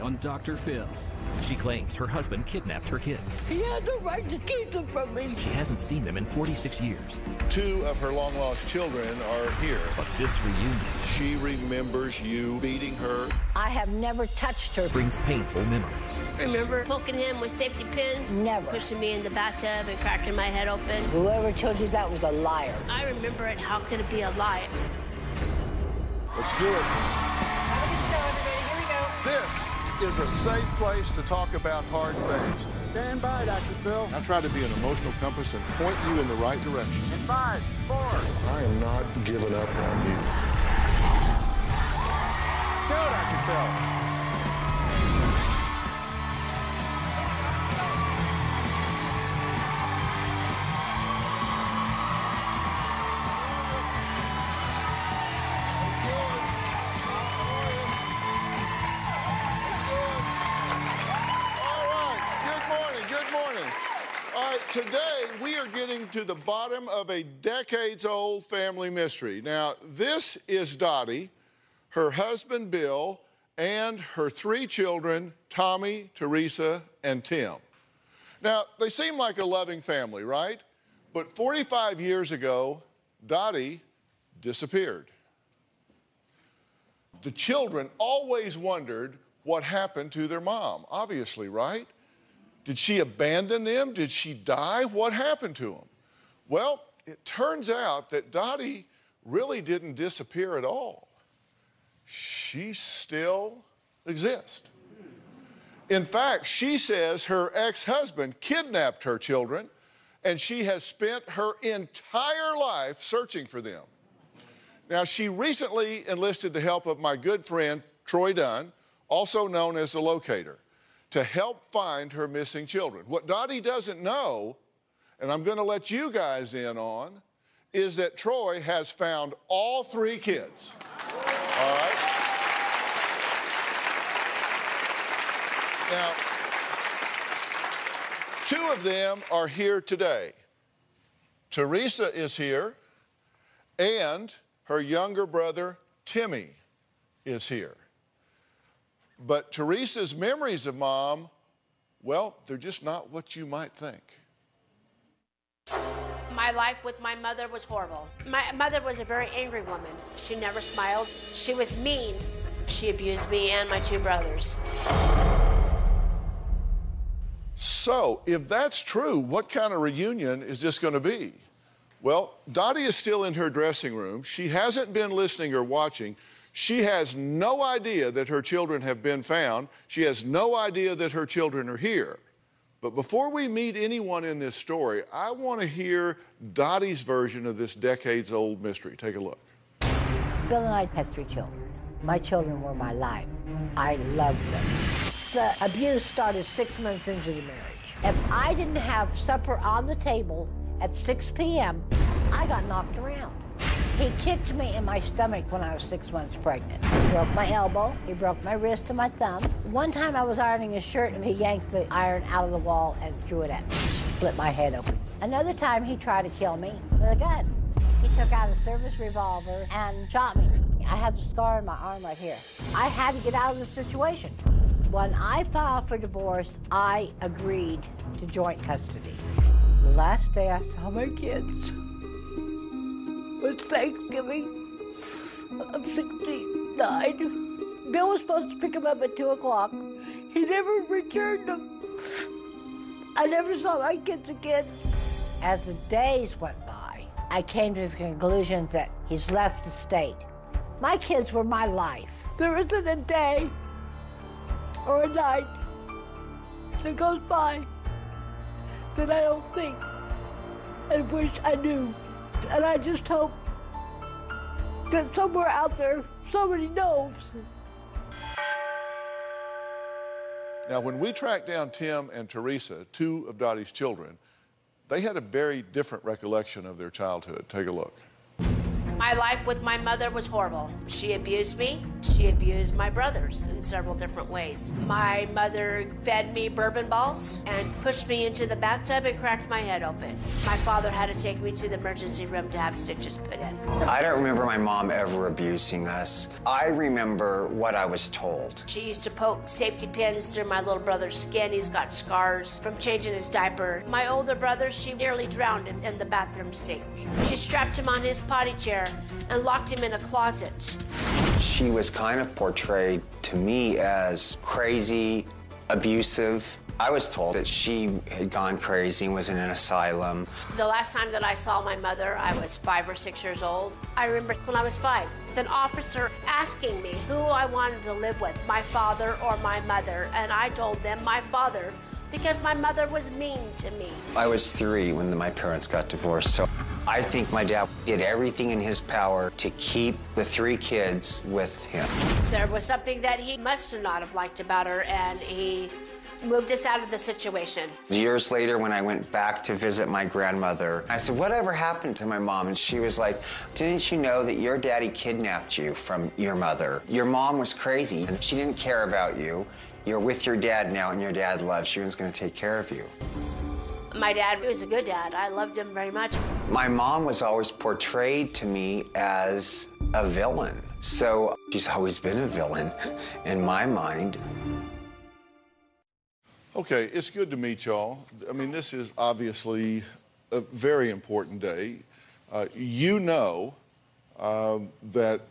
on Dr. Phil. She claims her husband kidnapped her kids. He has a right to keep them from me. She hasn't seen them in 46 years. Two of her long lost children are here. But this reunion She remembers you beating her. I have never touched her. brings painful memories. Remember poking him with safety pins? Never. Pushing me in the bathtub and cracking my head open? Whoever told you that was a liar. I remember it. How could it be a lie? Let's do it. Have a good show, everybody. Here we go. This is a safe place to talk about hard things. Stand by, Dr. Phil. I try to be an emotional compass and point you in the right direction. In five, four. I am not giving up on you. Go, Dr. Phil. Today we are getting to the bottom of a decades-old family mystery. Now, this is Dottie, her husband Bill, and her three children, Tommy, Teresa, and Tim. Now, they seem like a loving family, right? But 45 years ago, Dottie disappeared. The children always wondered what happened to their mom, obviously, right? Did she abandon them? Did she die? What happened to them? Well, it turns out that Dottie really didn't disappear at all. She still exists. In fact, she says her ex husband kidnapped her children and she has spent her entire life searching for them. Now, she recently enlisted the help of my good friend Troy Dunn, also known as the locator, to help find her missing children. What Dottie doesn't know, and I'm going to let you guys in on, is that Troy has found all three kids. All right? Now, two of them are here today. Teresa is here, and her younger brother, Timmy, is here. But Teresa's memories of mom, well, they're just not what you might think. My life with my mother was horrible. My mother was a very angry woman. She never smiled. She was mean. She abused me and my two brothers. So, if that's true, what kind of reunion is this going to be? Well, Dottie is still in her dressing room. She hasn't been listening or watching. She has no idea that her children have been found. She has no idea that her children are here. But before we meet anyone in this story, I want to hear Dottie's version of this decades old mystery. Take a look. Bill and I had three children. My children were my life. I loved them. The abuse started six months into the marriage. If I didn't have supper on the table at 6 p.m., I got knocked around. He kicked me in my stomach when I was six months pregnant. He broke my elbow, he broke my wrist and my thumb. One time I was ironing a shirt and he yanked the iron out of the wall and threw it at me, split my head open. Another time he tried to kill me with a gun. He took out a service revolver and shot me. I have the scar on my arm right here. I had to get out of the situation. When I filed for divorce, I agreed to joint custody. The last day I saw my kids was Thanksgiving of 69. Bill was supposed to pick him up at 2 o'clock. He never returned them. I never saw my kids again. As the days went by, I came to the conclusion that he's left the state. My kids were my life. There isn't a day or a night that goes by that I don't think and wish I knew. And I just hope that somewhere out there somebody knows. Now, when we tracked down Tim and Teresa, two of Dottie's children, they had a very different recollection of their childhood. Take a look. My life with my mother was horrible. She abused me. She abused my brothers in several different ways. My mother fed me bourbon balls and pushed me into the bathtub and cracked my head open. My father had to take me to the emergency room to have stitches put in. I don't remember my mom ever abusing us. I remember what I was told. She used to poke safety pins through my little brother's skin. He's got scars from changing his diaper. My older brother, she nearly drowned him in the bathroom sink. She strapped him on his potty chair and locked him in a closet. She was kind of portrayed to me as crazy, abusive. I was told that she had gone crazy and was in an asylum. The last time that I saw my mother, I was five or six years old. I remember when I was five, an officer asking me who I wanted to live with, my father or my mother, and I told them my father because my mother was mean to me. I was three when my parents got divorced, so I think my dad did everything in his power to keep the three kids with him. There was something that he must not have liked about her, and he moved us out of the situation. Years later, when I went back to visit my grandmother, I said, Whatever happened to my mom? And she was like, Didn't you know that your daddy kidnapped you from your mother? Your mom was crazy and she didn't care about you. You're with your dad now, and your dad loves you and is going to take care of you. My dad was a good dad. I loved him very much. My mom was always portrayed to me as a villain. So she's always been a villain in my mind. Okay, it's good to meet y'all. I mean, this is obviously a very important day. Uh, you know um, that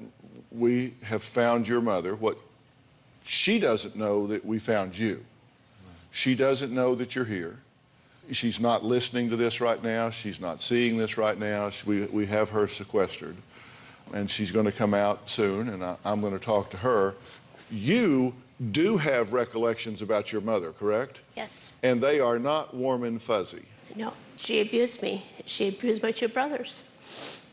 we have found your mother. What she doesn't know that we found you. She doesn't know that you're here. She's not listening to this right now. She's not seeing this right now. She- We, we have her sequestered. And she's going to come out soon, and I, I'm going to talk to her. You do have recollections about your mother, correct? Yes. And they are not warm and fuzzy. No. She abused me. She abused my two brothers.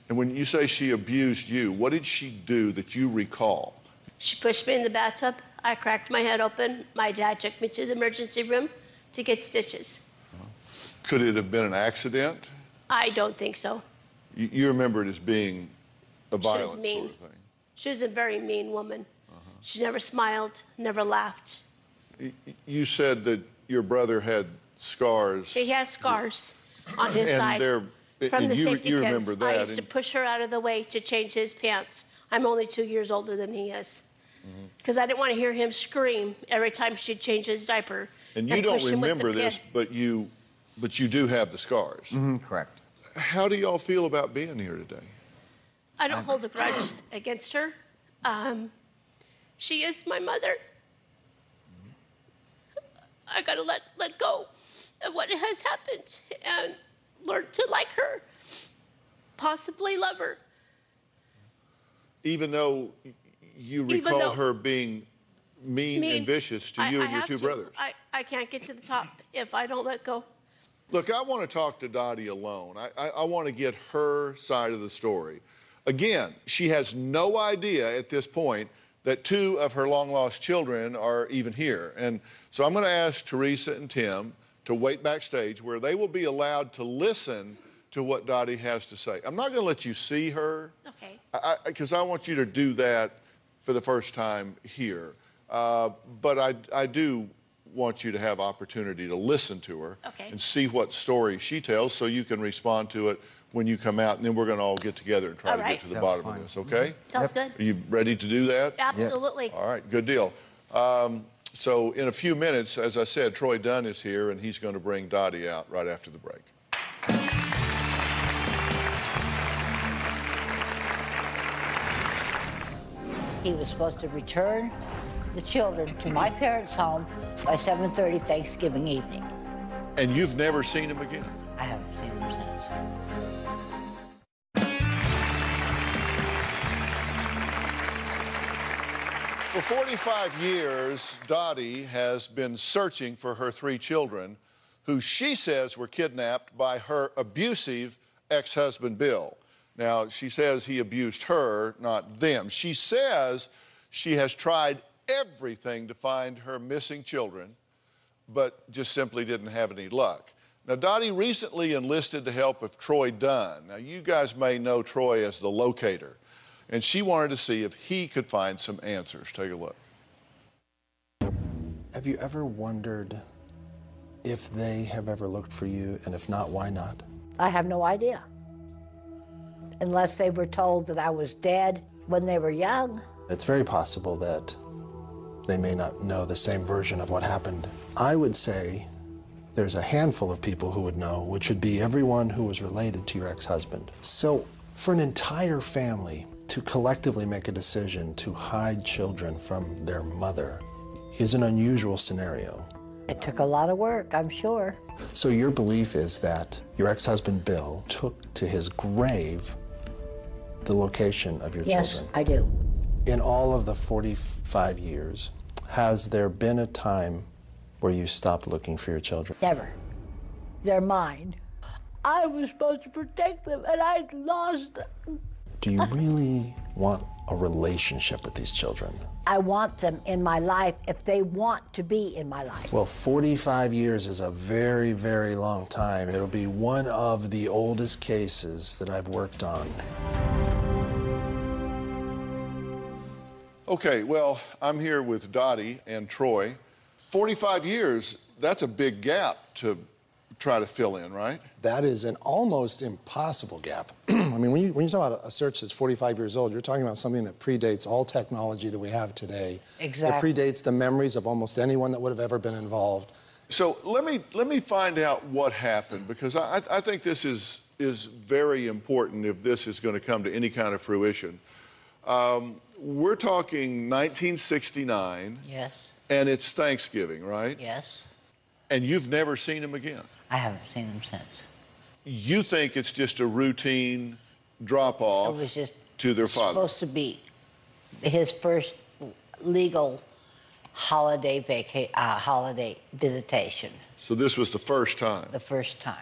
And when you say she abused you, what did she do that you recall? She pushed me in the bathtub. I cracked my head open. My dad took me to the emergency room to get stitches. Could it have been an accident? I don't think so. You, you remember it as being a violent sort of thing. She was a very mean woman. Uh-huh. She never smiled, never laughed. You said that your brother had scars. He has scars on his And side from and the you- safety you pins. remember I used to push her out of the way to change his pants. I'm only two years older than he is. Mm-hmm. Because I didn't want to hear him scream every time she'd change his diaper. And you don't push him with the remember this, pin. but you, but you do have the scars. Correct. How do y'all feel about being here today? I don't hold a grudge against her. Um, she is my mother. I gotta let let go of what has happened and learn to like her, possibly love her. Even though y- you recall though- her being mean, mean, and vicious to I- you I and your two to. brothers. I, I can't get to the top if I don't let go. Look, I want to talk to Dottie alone. I, I, I want to get her side of the story. Again, she has no idea at this point that two of her long lost children are even here. And so I'm going to ask Teresa and Tim to wait backstage where they will be allowed to listen to what Dottie has to say. I'm not going to let you see her Okay. because I, want you to do that for the first time here. Uh, but I, I do want you to have opportunity to listen to her Okay. and see what story she tells so you can respond to it when you come out and then we're going to all get together and try All to right. get to the Sounds bottom fine. of this okay Sounds good. are you ready to do that Absolutely. all right good deal um, so in a few minutes as i said troy dunn is here and he's going to bring dottie out right after the break He was supposed to return the children to my parents' home by 7:30 Thanksgiving evening. and you've never seen him again I haven't seen him since. For 45 years, Dottie has been searching for her three children, who she says were kidnapped by her abusive ex husband, Bill. Now, she says he abused her, not them. She says she has tried everything to find her missing children, but just simply didn't have any luck. Now, Dottie recently enlisted the help of Troy Dunn. Now, you guys may know Troy as the locator, and she wanted to see if he could find some answers. Take a look. Have you ever wondered if they have ever looked for you, and if not, why not? I have no idea. Unless they were told that I was dead when they were young. It's very possible that they may not know the same version of what happened. I would say there's a handful of people who would know, which would be everyone who was related to your ex husband. So, for an entire family to collectively make a decision to hide children from their mother is an unusual scenario. It took a lot of work, I'm sure. So, your belief is that your ex husband Bill took to his grave the location of your yes, children? I do. In all of the 45 years, has there been a time where you stopped looking for your children? Never. They're mine. I was supposed to protect them, and I lost them. Do you really want a relationship with these children? I want them in my life if they want to be in my life. Well, 45 years is a very, very long time. It'll be one of the oldest cases that I've worked on. Okay, well, I'm here with Dottie and Troy. 45 years, that's a big gap to try to fill in, right? That is an almost impossible gap. I mean, when you, when you talk about a search that's 45 years old, you're talking about something that predates all technology that we have today. Exactly. It predates the memories of almost anyone that would have ever been involved. So let me let me find out what happened because I, I think this is is very important if this is going to come to any kind of fruition. Um, we're talking 1969. Yes. And it's Thanksgiving, right? Yes. And you've never seen him again. I haven't seen them since. You think it's just a routine drop off It was just to their father. supposed to be his first legal holiday vaca- uh, holiday visitation. So this was the first time. The first time.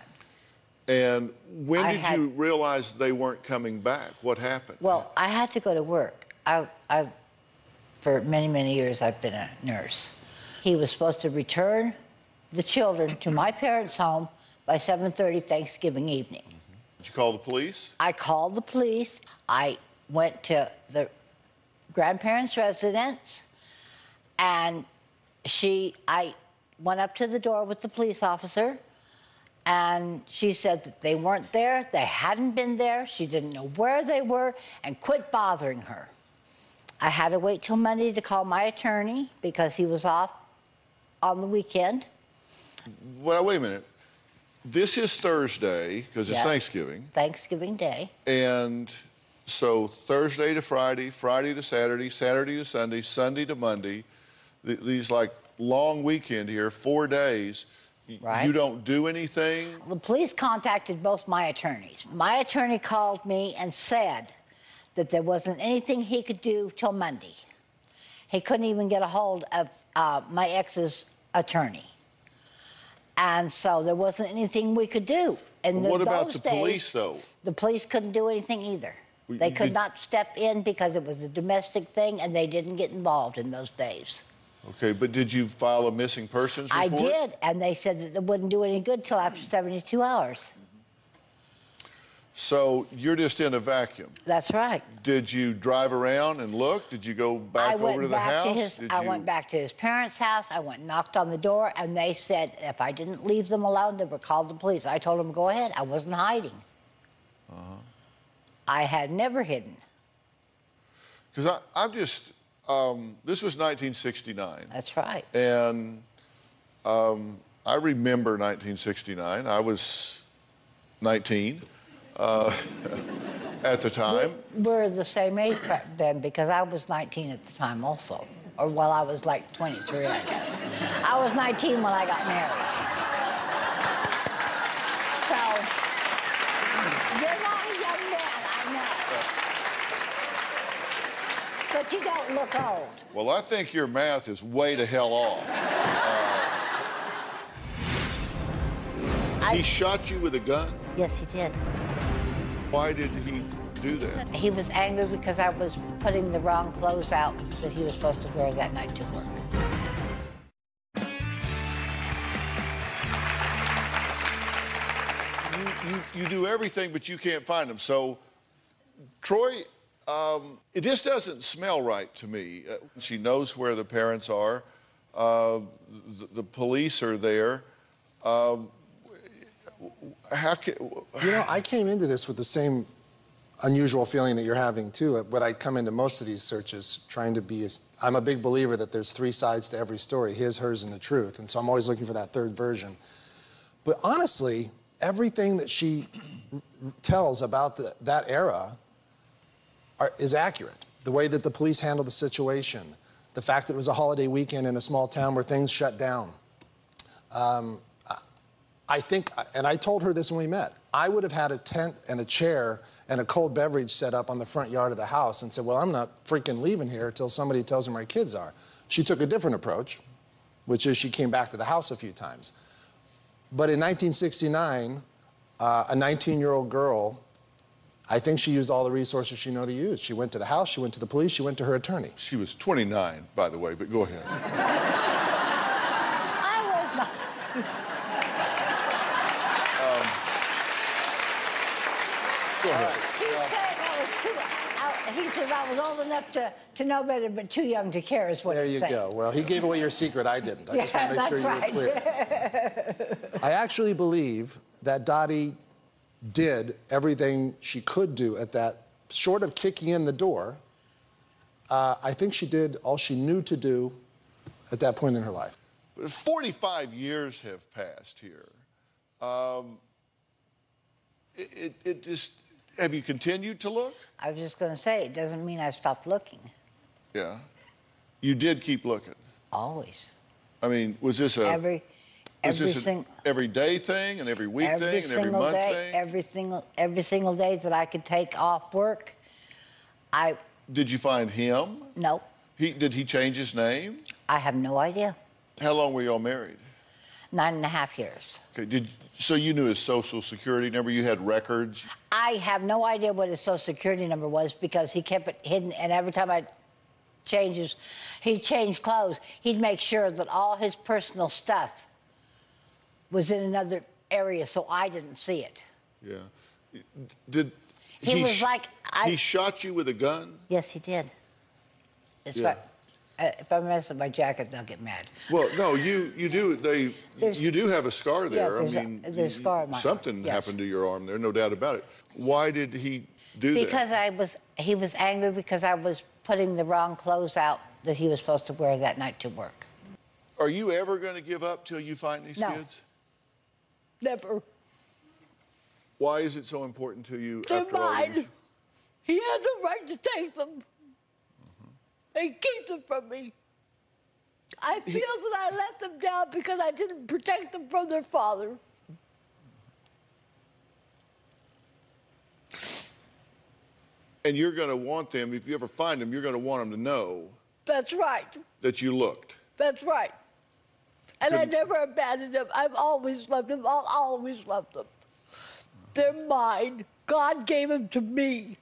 And when I did had- you realize they weren't coming back? What happened? Well, I had to go to work. I, I, for many, many years, I've been a nurse. He was supposed to return the children to my parents' home by 7:30 Thanksgiving evening. Did you call the police? I called the police. I went to the grandparents' residence, and she, I went up to the door with the police officer, and she said that they weren't there, they hadn't been there, she didn't know where they were, and quit bothering her. I had to wait till Monday to call my attorney because he was off on the weekend. Well, wait a minute. This is Thursday because it's Yeah. Thanksgiving. Thanksgiving Day. And so Thursday to Friday, Friday to Saturday, Saturday to Sunday, Sunday to Monday, th- these like long weekend here, four days. Right. You don't do anything? The police contacted both my attorneys. My attorney called me and said that there wasn't anything he could do till Monday. He couldn't even get a hold of uh, my ex's attorney. And so there wasn't anything we could do. And What about those the days, police, though? The police couldn't do anything either. Well, They could did- not step in because it was a domestic thing and they didn't get involved in those days. Okay, but did you file a missing persons report? I did, and they said that it wouldn't do any good till after 72 hours. So you're just in a vacuum. That's right. Did you drive around and look? Did you go back over to the back house? to his. I you... went back to his parents' house. I went and knocked on the door, and they said if I didn't leave them alone, they would call the police. I told them go ahead. I wasn't hiding. Uh-huh. I had never hidden. Because I'm just, um, this was 1969. That's right. And um, I remember 1969. I was 19 uh, at the time. We're the same age back then because I was 19 at the time also, or well, I was like 23. I guess. I was 19 when I got married. So you're not a young man, I know. But you don't look old. Well, I think your math is way to hell off. I, He shot you with a gun? yes, he did. Why did he do that? He was angry because I was putting the wrong clothes out that he was supposed to wear that night to work. you, you do everything, but you can't find them. So, Troy, um, it just doesn't smell right to me. Uh, she knows where the parents are. Uh, the, the, police are there. Um, how can, you know, I came into this with the same unusual feeling that you're having too. But I come into most of these searches trying to be. As, I'm a big believer that there's three sides to every story: his, hers, and the truth. And so I'm always looking for that third version. But honestly, everything that she tells about the, that era are, is accurate. The way that the police handled the situation, the fact that it was a holiday weekend in a small town where things shut down. Um, I think, and I told her this when we met, I would have had a tent and a chair and a cold beverage set up on the front yard of the house and said, Well, I'm not freaking leaving here until somebody tells me where my kids are. She took a different approach, which is she came back to the house a few times. But in 1969, uh, a 19 year old girl, I think she used all the resources she knew to use. She went to the house, she went to the police, she went to her attorney. She was 29, by the way, but go ahead. Go ahead. He said I was too. I, he said I was old enough to, to know better, but too young to care. Is what there you said. go. Well, he gave away your secret. I didn't. I yeah, just want to make sure right. you were clear. I actually believe that Dottie did everything she could do at that. Short of kicking in the door, uh, I think she did all she knew to do at that point in her life. 45 years have passed here. Um, it, it, it just have you continued to look? I was just going to say, it doesn't mean I stopped looking. Yeah. You did keep looking. Always. I mean, was this a every was every this an everyday thing and every week every thing and every single month day, thing? every single every single day that I could take off work, I Did you find him? no, He did he change his name? I have no idea. How long were y'all married? Nine and a half years. Okay. Did so you knew his social security number? You had records. I have no idea what his social security number was because he kept it hidden, and every time I changes, he changed clothes, he'd make sure that all his personal stuff was in another area, so I didn't see it. Yeah. Did He was sh- like, I- he shot you with a gun? Yes, he did. That's Yeah. right. Uh, if I mess up my jacket, they'll get mad. Well, no, you you do they There's- you do have a scar there. a- I mean, there's a scar on my arm, something yes. happened to your arm there, no doubt about it. Why did he do Because that? Because I was, he was angry because I was putting the wrong clothes out that he was supposed to wear that night to work. Are you ever going to give up till you find these No. kids? Never. Why is it so important to you They're after all these? He had the right to take them and keep them from me. I feel that I let them down because I didn't protect them from their father. And you're going to want them, if you ever find them, you're going to want them to know That's right. that you looked. That's right. And I never abandoned them. I've always loved them. I'll always love them. They're mine. God gave them to me.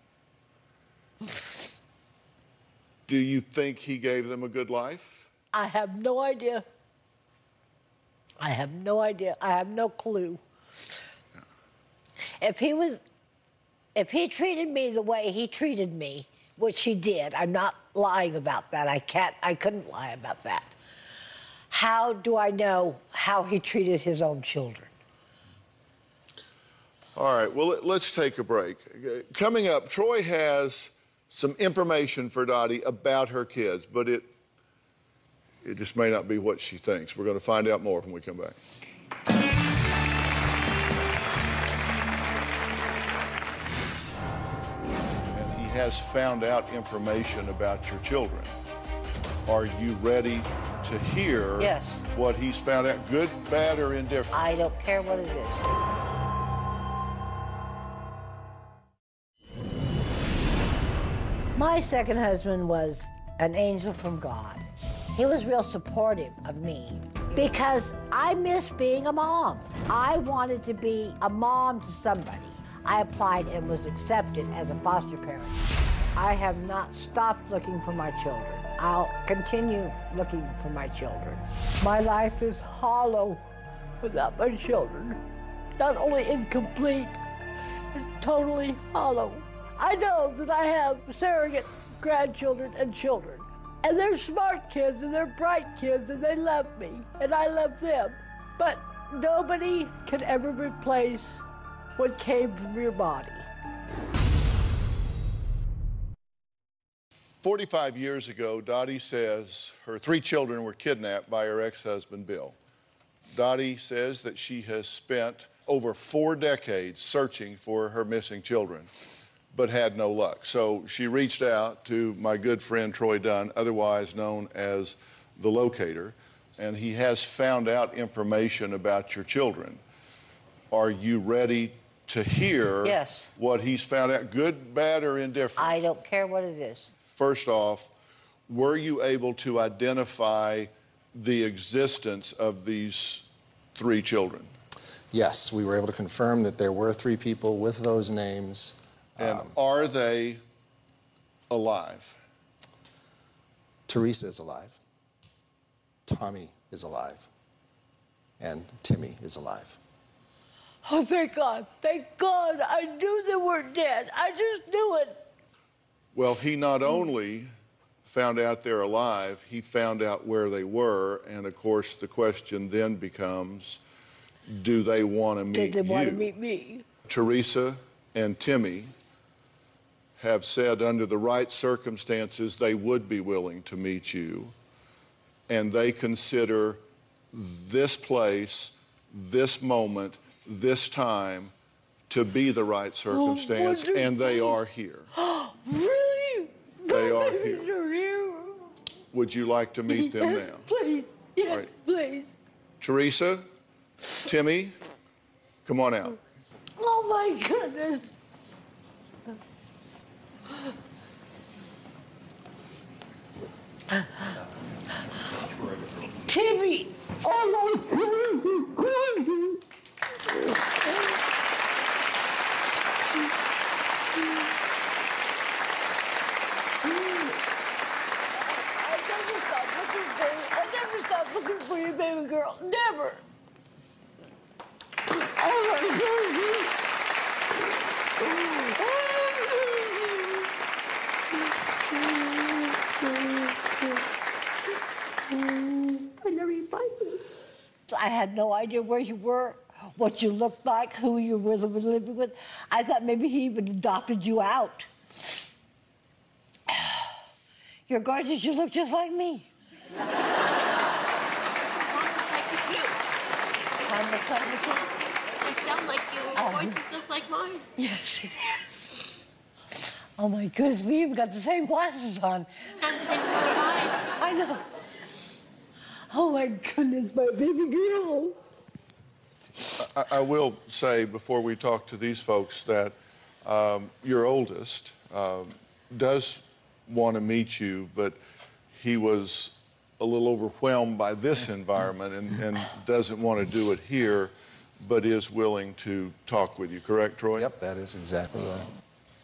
Do you think he gave them a good life? I have no idea. I have no idea. I have no clue. If he was, if he treated me the way he treated me, which he did, I'm not lying about that. I can't, I couldn't lie about that. How do I know how he treated his own children? All right, well, let- let's take a break. Coming up, Troy has some information for Dottie about her kids, but it, it just may not be what she thinks. We're going to find out more when we come back. And he has found out information about your children. Are you ready to hear Yes. what he's found out, good, bad, or indifferent? I don't care what it is. My second husband was an angel from God. He was real supportive of me because I miss being a mom. I wanted to be a mom to somebody. I applied and was accepted as a foster parent. I have not stopped looking for my children. I'll continue looking for my children. My life is hollow without my children. not only incomplete, it's totally hollow. I know that I have surrogate grandchildren and children. And they're smart kids and they're bright kids and they love me and I love them. But nobody can ever replace what came from your body. 45 years ago, Dottie says her three children were kidnapped by her ex husband, Bill. Dottie says that she has spent over four decades searching for her missing children, but had no luck. So she reached out to my good friend Troy Dunn, otherwise known as the locator, and he has found out information about your children. Are you ready to hear Yes. what he's found out, good, bad, or indifferent? I don't care what it is. First off, were you able to identify the existence of these three children? Yes, we were able to confirm that there were three people with those names. And um, are they alive? Teresa is alive. Tommy is alive. And Timmy is alive. Oh, thank God. Thank God. I knew they weren't dead. I just knew it. Well, he not only found out they're alive, he found out where they were. And of course, the question then becomes do they want to meet Did they want to meet me? Teresa and Timmy have said under the right circumstances they would be willing to meet you. And they consider this place, this moment, this time to be the right circumstance, and they are here. Really? They are here. here. Would you like to meet them now? Please. Yes, right. please. Teresa, Timmy, come on out. Oh, my goodness. Timmy. Oh, stopped looking for you, baby girl. Never. Oh my goodness. I had no idea where you were, what you looked like, who you were living with. I thought maybe he even adopted you out. You're gorgeous. You look just like me. Sound just like you too. I look like you too. I sound like you. Your um, voice is just like mine. Yes, it is. Oh my goodness, we even got the same glasses on. And same color eyes. I know. Oh my goodness, my baby girl. I, I will say before we talk to these folks that um, your oldest um, does want to meet you, but he was a little overwhelmed by this environment and, and doesn't want to do it here, but is willing to talk with you. Correct, Troy? Yep, that is exactly right.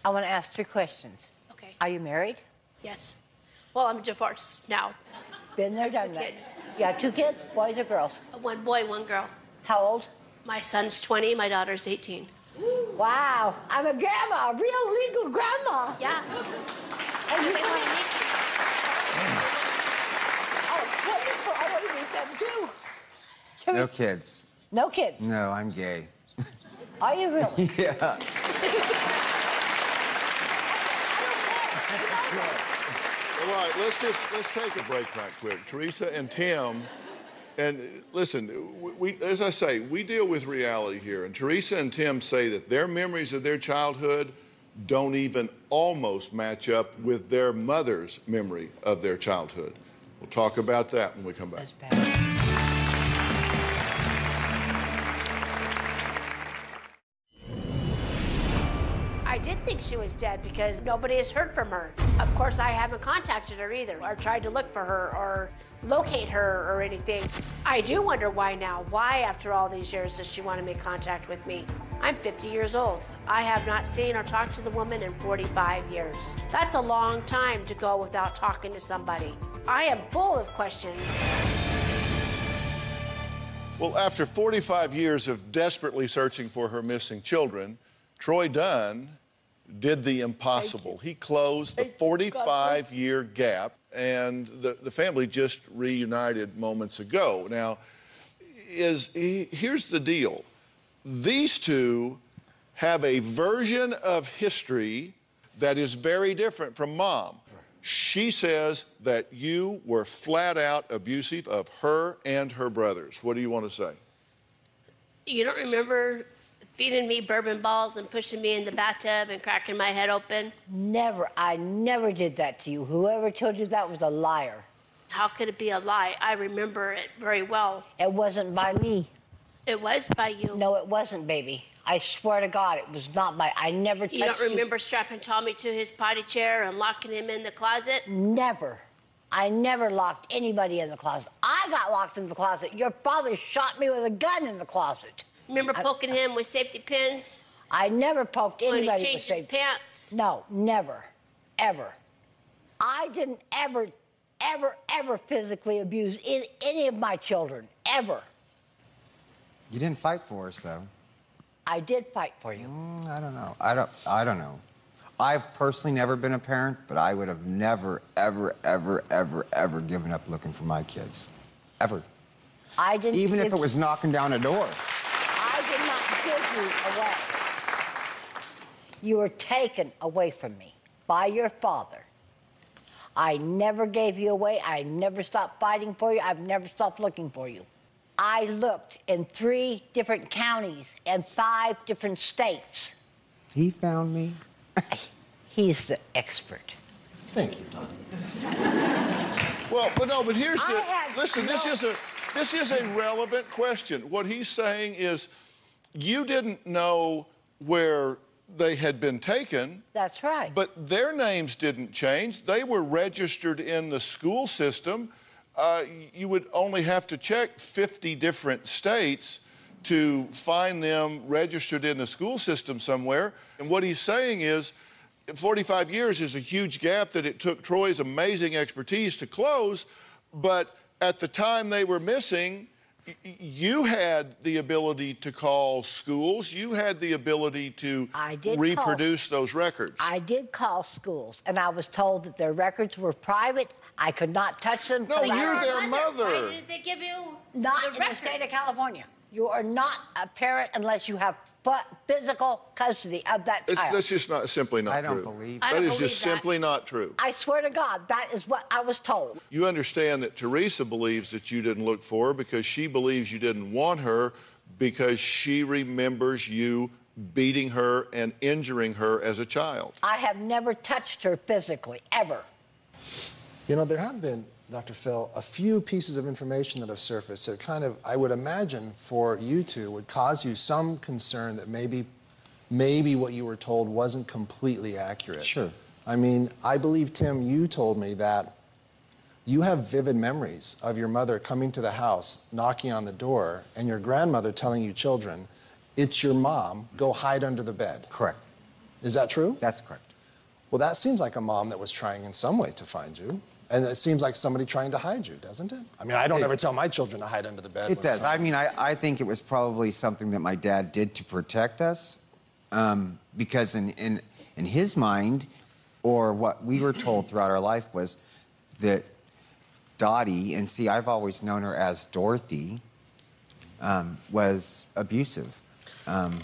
I want to ask three questions. Okay. Are you married? Yes. Well, I'm divorced now. Been there, done Two that. kids. Yeah, two kids, boys or girls? One boy, one girl. How old? My son's 20, my daughter's 18. Wow, I'm a grandma, a real legal grandma. Yeah. And you They want to meet Oh, wonderful. I want to meet them too. Tell me- No kids. No kids. No, I'm gay. Are you really? Yeah. All right, let's just let's take a break right quick. Teresa and Tim, and listen, we, as I say, we deal with reality here. And Teresa and Tim say that their memories of their childhood don't even almost match up with their mother's memory of their childhood. We'll talk about that when we come back. Think she was dead because nobody has heard from her. Of course, I haven't contacted her either or tried to look for her or locate her or anything. I do wonder why now. Why, after all these years, does she want to make contact with me? I'm 50 years old. I have not seen or talked to the woman in 45 years. That's a long time to go without talking to somebody. I am full of questions. Well, after 45 years of desperately searching for her missing children, Troy Dunn did the impossible. He closed the 45 year gap, and the, the family just reunited moments ago. Now, is here's the deal these two have a version of history that is very different from mom. She says that you were flat out abusive of her and her brothers. What do you want to say? You don't remember feeding me bourbon balls and pushing me in the bathtub and cracking my head open? Never. I never did that to you. Whoever told you that was a liar. How could it be a lie? I remember it very well. It wasn't by me. It was by you. No, it wasn't, baby. I swear to God, it was not by. I never touched You don't remember strapping Tommy to his potty chair and locking him in the closet? Never. I never locked anybody in the closet. I got locked in the closet. Your father shot me with a gun in the closet. Remember poking him with safety pins? I never poked When anybody he with changed his safety. pants? No, never, ever. I didn't ever, ever, ever physically abuse any, any of my children, ever. You didn't fight for us, though. I did fight for you. Mm, I don't know. I don't. I don't know. I've personally never been a parent, but I would have never, ever, ever, ever, ever given up looking for my kids, ever. I didn't. Even if it was knocking down a door. I did not give you away. You were taken away from me by your father. I never gave you away. I never stopped fighting for you. I've never stopped looking for you. I looked in three different counties and five different states. He found me. He's the expert. Thank you, Donnie. Well, but no, but here's I the have listen. This is a this is a relevant question. What he's saying is, you didn't know where they had been taken, That's right. but their names didn't change. They were registered in the school system. Uh, you would only have to check 50 different states to find them registered in the school system somewhere. And what he's saying is, 45 years is a huge gap that it took Troy's amazing expertise to close, but at the time they were missing, you had the ability to call schools. You had the ability to I did call- reproduce those records. I did call schools, and I was told that their records were private. I could not touch them. No, 'cause I- you're their Why mother. didn't they give you Not the in the state of California. You are not a parent unless you have fu- physical custody of that It's, child. that's just not simply not I don't true. believe I That don't is believe just that. simply not true. I swear to God, that is what I was told. You understand that Teresa believes that you didn't look for her because she believes you didn't want her because she remembers you beating her and injuring her as a child. I have never touched her physically, ever. You know, there have been, Dr. Phil, a few pieces of information that have surfaced that kind of, I would imagine, for you two would cause you some concern that maybe, maybe what you were told wasn't completely accurate. Sure. I mean, I believe, Tim, you told me that you have vivid memories of your mother coming to the house, knocking on the door, and your grandmother telling you children, it's your mom, go hide under the bed. Correct. Is that true? That's correct. Well, that seems like a mom that was trying in some way to find you. And it seems like somebody trying to hide you, doesn't it? I mean, I don't It- ever tell my children to hide under the bed. It when does. I mean, I, I think it was probably something that my dad did to protect us, um, because in, in in his mind, or what we were told throughout our life was that Dottie, and see, I've always known her as Dorothy, um, was abusive. Um,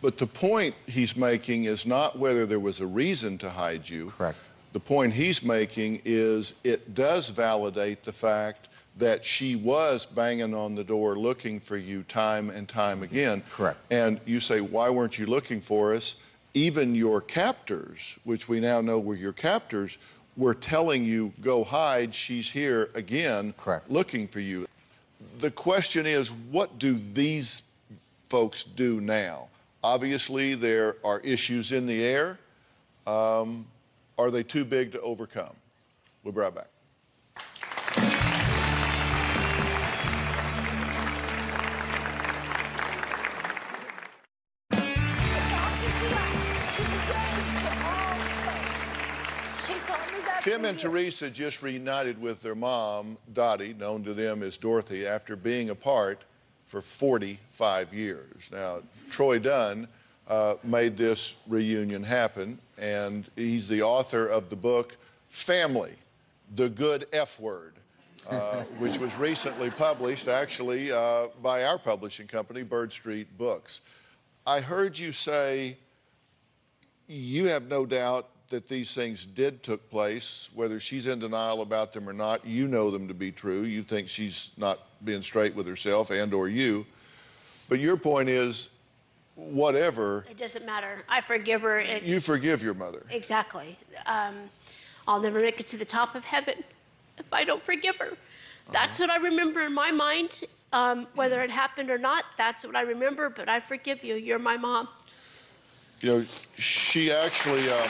But the point he's making is not whether there was a reason to hide you. Correct. The point he's making is it does validate the fact that she was banging on the door looking for you time and time again. Correct. And you say, why weren't you looking for us? Even your captors, which we now know were your captors, were telling you, go hide, she's here again, Correct. looking for you. The question is, what do these folks do now? Obviously, there are issues in the air. Um, are they too big to overcome? We'll be right back. Tim and. Teresa just reunited with their mom, Dottie, known to them as Dorothy, after being apart for 45 years. Now, Troy Dunn uh, made this reunion happen, and he's the author of the book Family, the Good F Word. Uh, which was recently published, actually, uh, by our publishing company, Bird Street Books. I heard you say you have no doubt that these things did took place, whether she's in denial about them or not. You know them to be true. You think she's not being straight with herself and or you. But your point is, whatever, It doesn't matter. I forgive her. It's, you forgive your mother. Exactly. Um, I'll never make it to the top of heaven if I don't forgive her. That's what I remember in my mind. Um, whether it happened or not, that's what I remember. But I forgive you. You're my mom. You know, she actually. Um,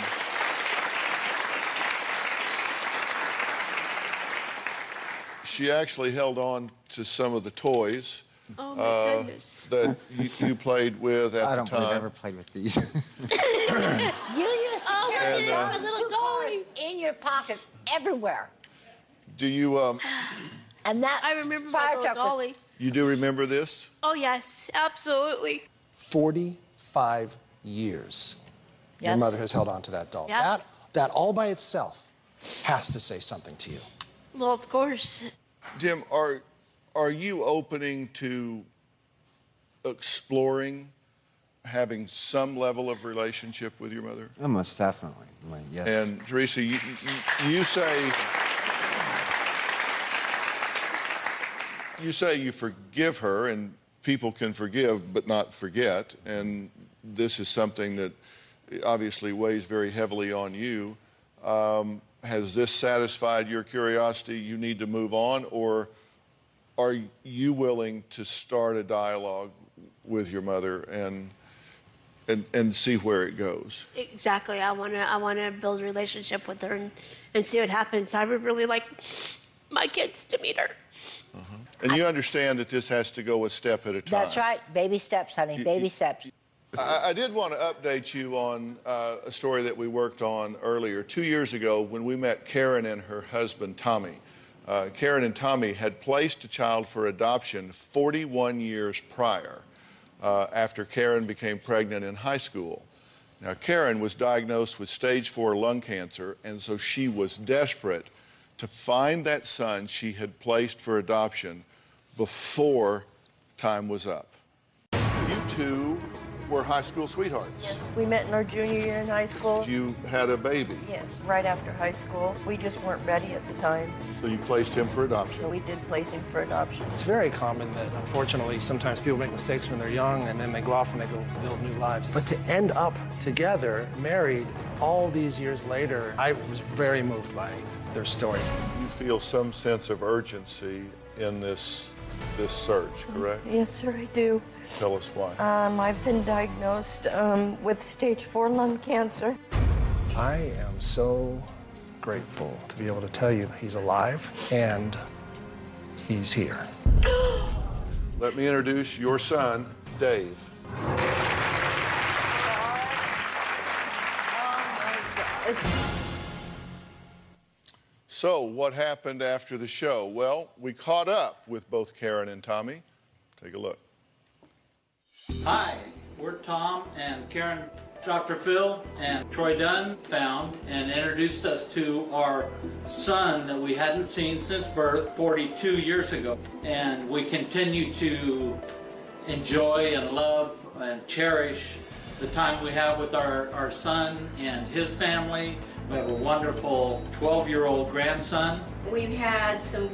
she actually held on to some of the toys Oh my uh, goodness. that you, you played with at I the don't I time. ever played with these. You used to Oh, carry And, uh, those little toys in your pockets everywhere. Do you um, And that I remember my fire little truck dolly. you do remember this? Oh yes, absolutely. 45 years your mother has held on to that doll. Yep. That, that all by itself has to say something to you. Well, of course. Jim, are are you opening to exploring having some level of relationship with your mother? Most definitely. Yes. And Teresa, you, you, you say you say you forgive her, and people can forgive but not forget, and this is something that obviously weighs very heavily on you. Um, has this satisfied your curiosity? You need to move on, or are you willing to start a dialogue with your mother and and, and see where it goes? Exactly. I want to. I want to build a relationship with her and, and see what happens. I would really like my kids to meet her. And you understand that this has to go a step at a time. That's right. Baby steps, honey. You- Baby you- steps. I, I did want to update you on uh, a story that we worked on earlier. Two years ago, when we met Karen and her husband, Tommy, uh, Karen and Tommy had placed a child for adoption 41 years prior uh, after Karen became pregnant in high school. Now, Karen was diagnosed with stage four lung cancer, and so she was desperate to find that son she had placed for adoption before time was up. You two were high school sweethearts. Yes. We met in our junior year in high school. You had a baby, Yes, right after high school. We just weren't ready at the time, so you placed him for adoption. so we did place him for adoption. It's very common that unfortunately sometimes people make mistakes when they're young and then they go off and they go build new lives. But to end up together, married, all these years later, I was very moved by their story. You feel some sense of urgency in this this search, correct? Yes, sir, I do. Tell us why. Um, I've been diagnosed um, with stage four lung cancer. I am so grateful to be able to tell you he's alive and he's here. Let me introduce your son, Dave. So, what happened after the show? Well, we caught up with both Karen and Tommy. Take a look. Hi, we're Tom and Karen, Dr. Phil, and Troy Dunn found and introduced us to our son that we hadn't seen since birth 42 years ago. And we continue to enjoy and love and cherish the time we have with our, our son and his family. We have a wonderful 12 year old grandson. We've had some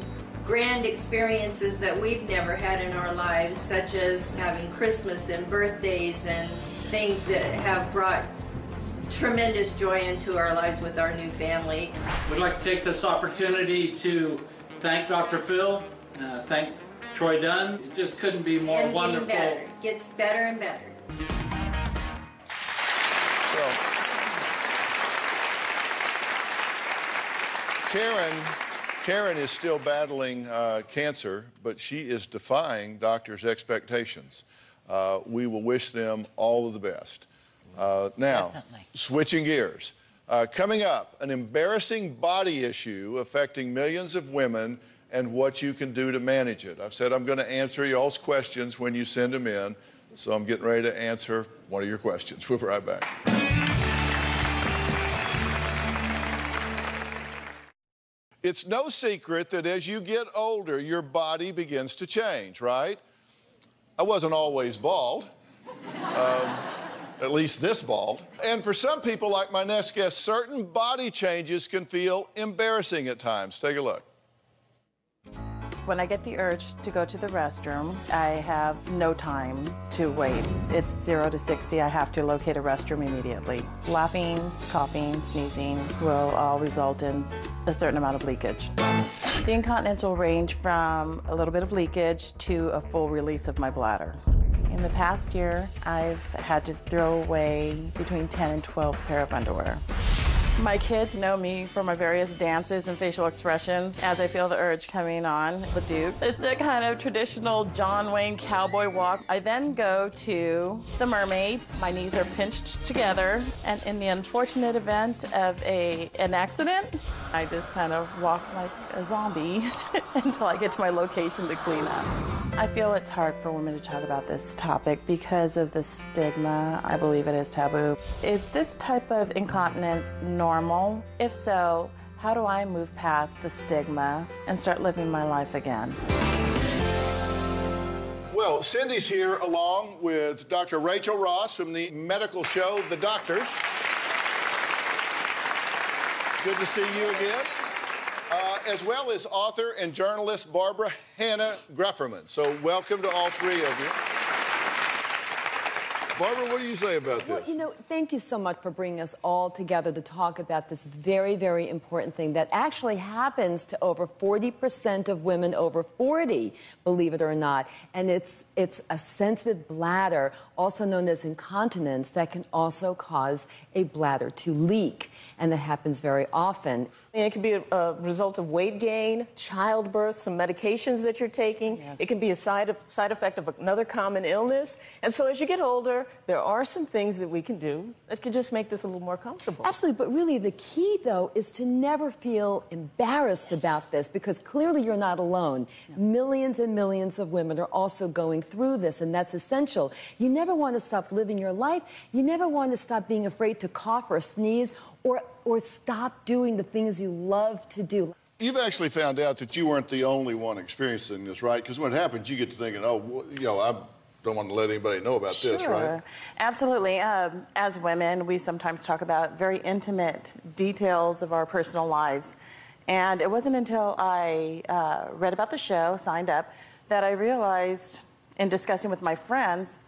grand experiences that we've never had in our lives, such as having Christmas and birthdays and things that have brought tremendous joy into our lives with our new family. We'd like to take this opportunity to thank Dr. Phil, uh, thank Troy Dunn. It just couldn't be more and wonderful. getting better. Gets better and better. Well, Karen, Karen is still battling uh, cancer, but she is defying doctors' expectations. Uh, we will wish them all of the best. Uh, now, switching gears. Uh, coming up, an embarrassing body issue affecting millions of women and what you can do to manage it. I've said I'm going to answer y'all's questions when you send them in, so I'm getting ready to answer one of your questions. We'll be right back. It's no secret that as you get older, your body begins to change, right? I wasn't always bald, um, at least this bald. And for some people, like my next guest, certain body changes can feel embarrassing at times. Take a look. When I get the urge to go to the restroom, I have no time to wait. It's 0 to 60, I have to locate a restroom immediately. Laughing, coughing, sneezing will all result in a certain amount of leakage. The incontinence will range from a little bit of leakage to a full release of my bladder. In the past year, I've had to throw away between 10 and 12 pair of underwear. My kids know me for my various dances and facial expressions as I feel the urge coming on the Duke. It's a kind of traditional John Wayne cowboy walk. I then go to the mermaid. My knees are pinched together, and in the unfortunate event of a an accident, I just kind of walk like a zombie until I get to my location to clean up. I feel it's hard for women to talk about this topic because of the stigma. I believe it is taboo. Is this type of incontinence normal? If so, how do I move past the stigma and start living my life again? Well, Cindy's here along with Dr. Rachel Ross from the medical show, The Doctors. Good to see you again. Uh, as well as author and journalist Barbara Hannah Grufferman. So, welcome to all three of you. Barbara, what do you say about this? Well, you know, thank you so much for bringing us all together to talk about this very, very important thing that actually happens to over 40% of women over 40, believe it or not. And it's, it's a sensitive bladder, also known as incontinence, that can also cause a bladder to leak. And that happens very often. And it can be a, a result of weight gain, childbirth, some medications that you're taking. It can be a side, of, side effect of another common illness. And so as you get older, there are some things that we can do that can just make this a little more comfortable. Absolutely, but really the key though is to never feel embarrassed about this because clearly you're not alone. Millions and millions of women are also going through this, and that's essential. You never want to stop living your life. You never want to stop being afraid to cough or sneeze or, or stop doing the things you love to do. You've actually found out that you weren't the only one experiencing this, right? Because when it happens, you get to thinking, oh, you know, I don't want to let anybody know about this, right? Sure. Absolutely. Um, as women, we sometimes talk about very intimate details of our personal lives. And it wasn't until I uh, read about the show, signed up, that I realized in discussing with my friends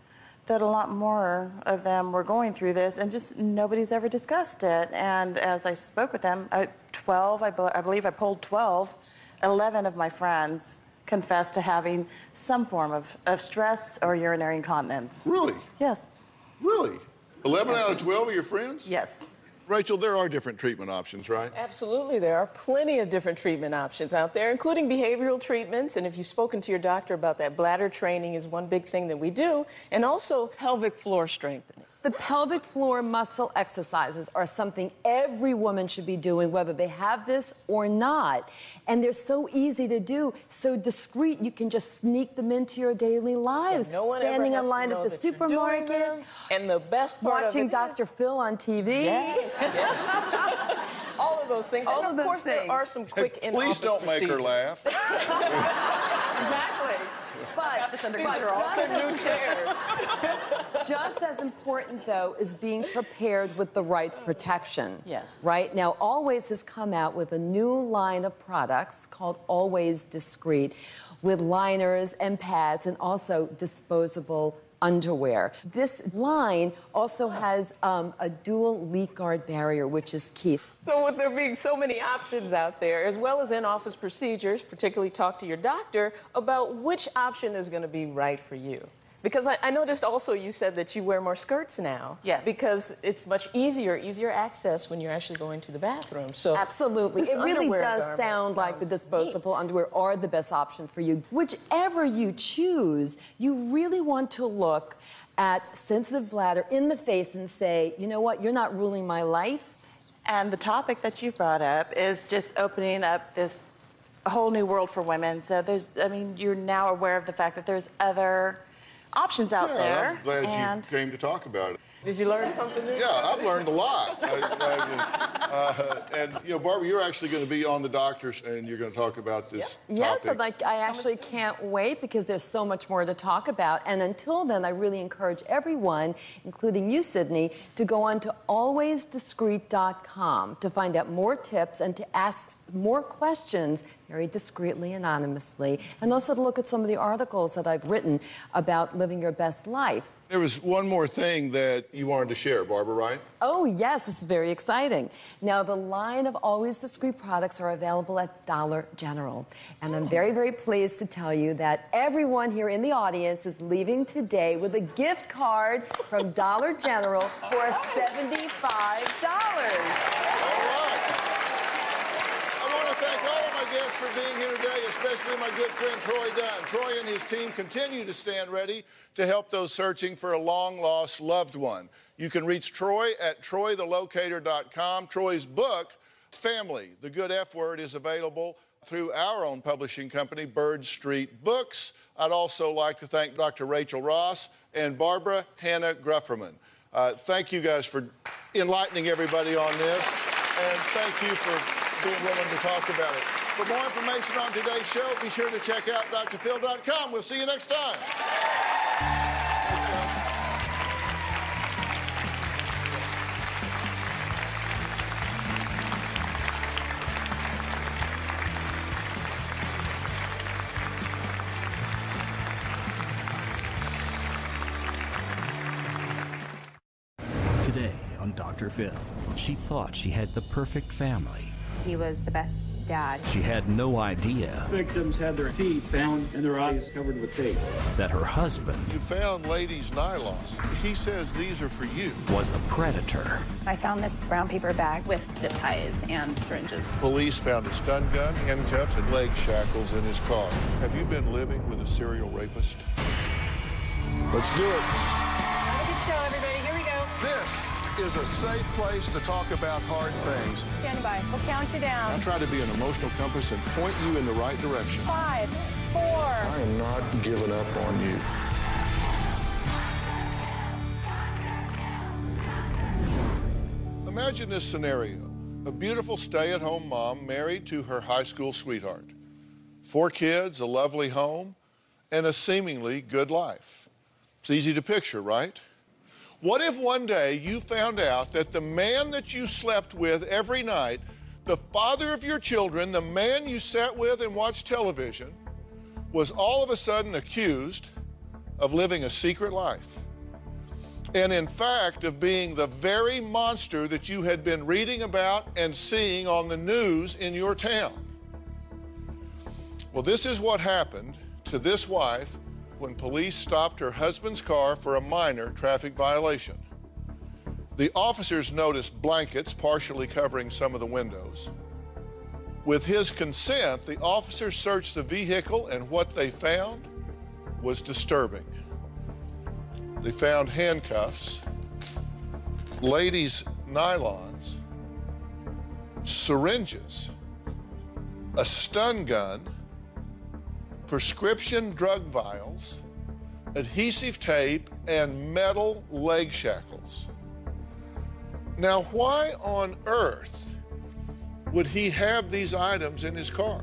that a lot more of them were going through this and just nobody's ever discussed it. And as I spoke with them, I, 12, I, I believe I polled 12, 11 of my friends confessed to having some form of, of stress or urinary incontinence. Really? Yes. Really? 11 out of 12 of your friends? Yes. Rachel, there are different treatment options, right? Absolutely, there are plenty of different treatment options out there, including behavioral treatments. And if you've spoken to your doctor about that, bladder training is one big thing that we do, and also pelvic floor strengthening. The pelvic floor muscle exercises are something every woman should be doing, whether they have this or not. And they're so easy to do, so discreet, you can just sneak them into your daily lives. No one Standing ever has in to line at the that you're doing supermarket. And the best part watching of it Dr. Phil on TV. Yes, yes. All of those things. All and of of those course, there are some quick Hey, in please don't make her laugh. exactly. But, this under control. just new as- chairs. Just as important, though, is being prepared with the right protection. Yes. Right? Now, Always has come out with a new line of products called Always Discreet with liners and pads and also disposable underwear. This line also has um, a dual leak guard barrier, which is key. So, with there being so many options out there, as well as in office procedures, particularly talk to your doctor about which option is going to be right for you. Because I, I noticed also you said that you wear more skirts now. Yes. Because it's much easier, easier access when you're actually going to the bathroom. So Absolutely. It really does sound like the sounds disposable underwear are the best option for you. Whichever you choose, you really want to look at sensitive bladder in the face and say, you know what, you're not ruling my life. And the topic that you brought up is just opening up this whole new world for women. So there's, I mean, you're now aware of the fact that there's other options out yeah, there. I'm glad and you came to talk about it. Did you learn something new? Yeah, I've learned a lot. I, I, uh, and you know, Barbara, you're actually going to be on the doctors, and you're going to talk about this. Yes, topic. and like I actually can't wait because there's so much more to talk about. And until then, I really encourage everyone, including you, Sydney, to go on to alwaysdiscreet.com to find out more tips and to ask more questions very discreetly, anonymously, and also to look at some of the articles that I've written about living your best life. There was one more thing that you wanted to share, Barbara, right? Oh, yes, this is very exciting. Now, the line of Always Discreet products are available at Dollar General. And I'm very, very pleased to tell you that everyone here in the audience is leaving today with a gift card from Dollar General for $75. I want to thank all of my guests for being here today, especially my good friend Troy Dunn. Troy and his team continue to stand ready to help those searching for a long lost loved one. You can reach Troy at troythelocator.com. Troy's book, Family, the Good F Word, is available through our own publishing company, Bird Street Books. I'd also like to thank Dr. Rachel Ross and Barbara Hannah Grufferman. Uh, thank you guys for enlightening everybody on this, and thank you for being willing to talk about it. For more information on today's show, be sure to check out drphil.com. We'll see you next time. Today on Dr. Phil, she thought she had the perfect family. He was the best dad. She had no idea Victims had their feet bound and their eyes covered with tape. that her husband You found ladies' nylons. He says these are for you. was a predator. I found this brown paper bag with zip ties and syringes. Police found a stun gun, handcuffs, and leg shackles in his car. Have you been living with a serial rapist? Let's do it. Have a good show, everybody. Is a safe place to talk about hard things. Stand by. We'll count you down. I try to be an emotional compass and point you in the right direction. Five, four. I am not giving up on you. Imagine this scenario. A beautiful stay-at-home mom married to her high school sweetheart. Four kids, a lovely home, and a seemingly good life. It's easy to picture, right? What if one day you found out that the man that you slept with every night, the father of your children, the man you sat with and watched television, was all of a sudden accused of living a secret life? and in fact of being the very monster that you had been reading about and seeing on the news in your town. Well, this is what happened to this wife when police stopped her husband's car for a minor traffic violation. The officers noticed blankets partially covering some of the windows. With his consent, the officers searched the vehicle, and what they found was disturbing. They found handcuffs, ladies' nylons, syringes, a stun gun, prescription drug vials, adhesive tape, and metal leg shackles. Now, why on earth would he have these items in his car?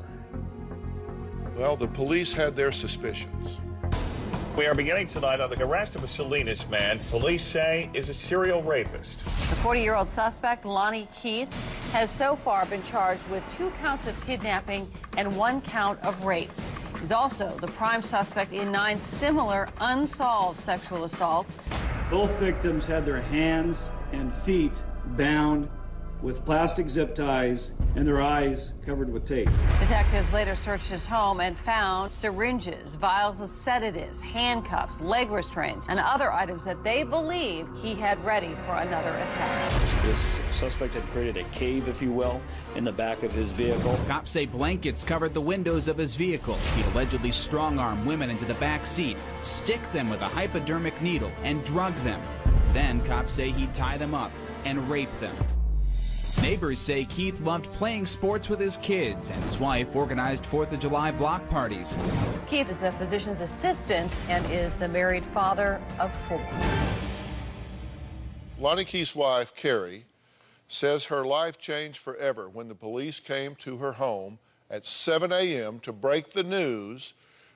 Well, the police had their suspicions. We are beginning tonight on the arrest of a Salinas man police say is a serial rapist. The 40 year old suspect, Lonnie Keith, has so far been charged with two counts of kidnapping and one count of rape. He's also the prime suspect in nine similar unsolved sexual assaults. Both victims had their hands and feet bound with plastic zip ties and their eyes covered with tape. Detectives later searched his home and found syringes, vials of sedatives, handcuffs, leg restraints, and other items that they believe he had ready for another attack. This suspect had created a cave, if you will, in the back of his vehicle. Cops say blankets covered the windows of his vehicle. He'd allegedly strong-armed women into the back seat, stick them with a hypodermic needle, and drug them. Then cops say he'd tie them up and rape them. Neighbors say Keith loved playing sports with his kids, and his wife organized 4th of July block parties. Keith is a physician's assistant and is the married father of four. Lonnie Keith's wife, Carrie, says her life changed forever when the police came to her home at 7 a.m. to break the news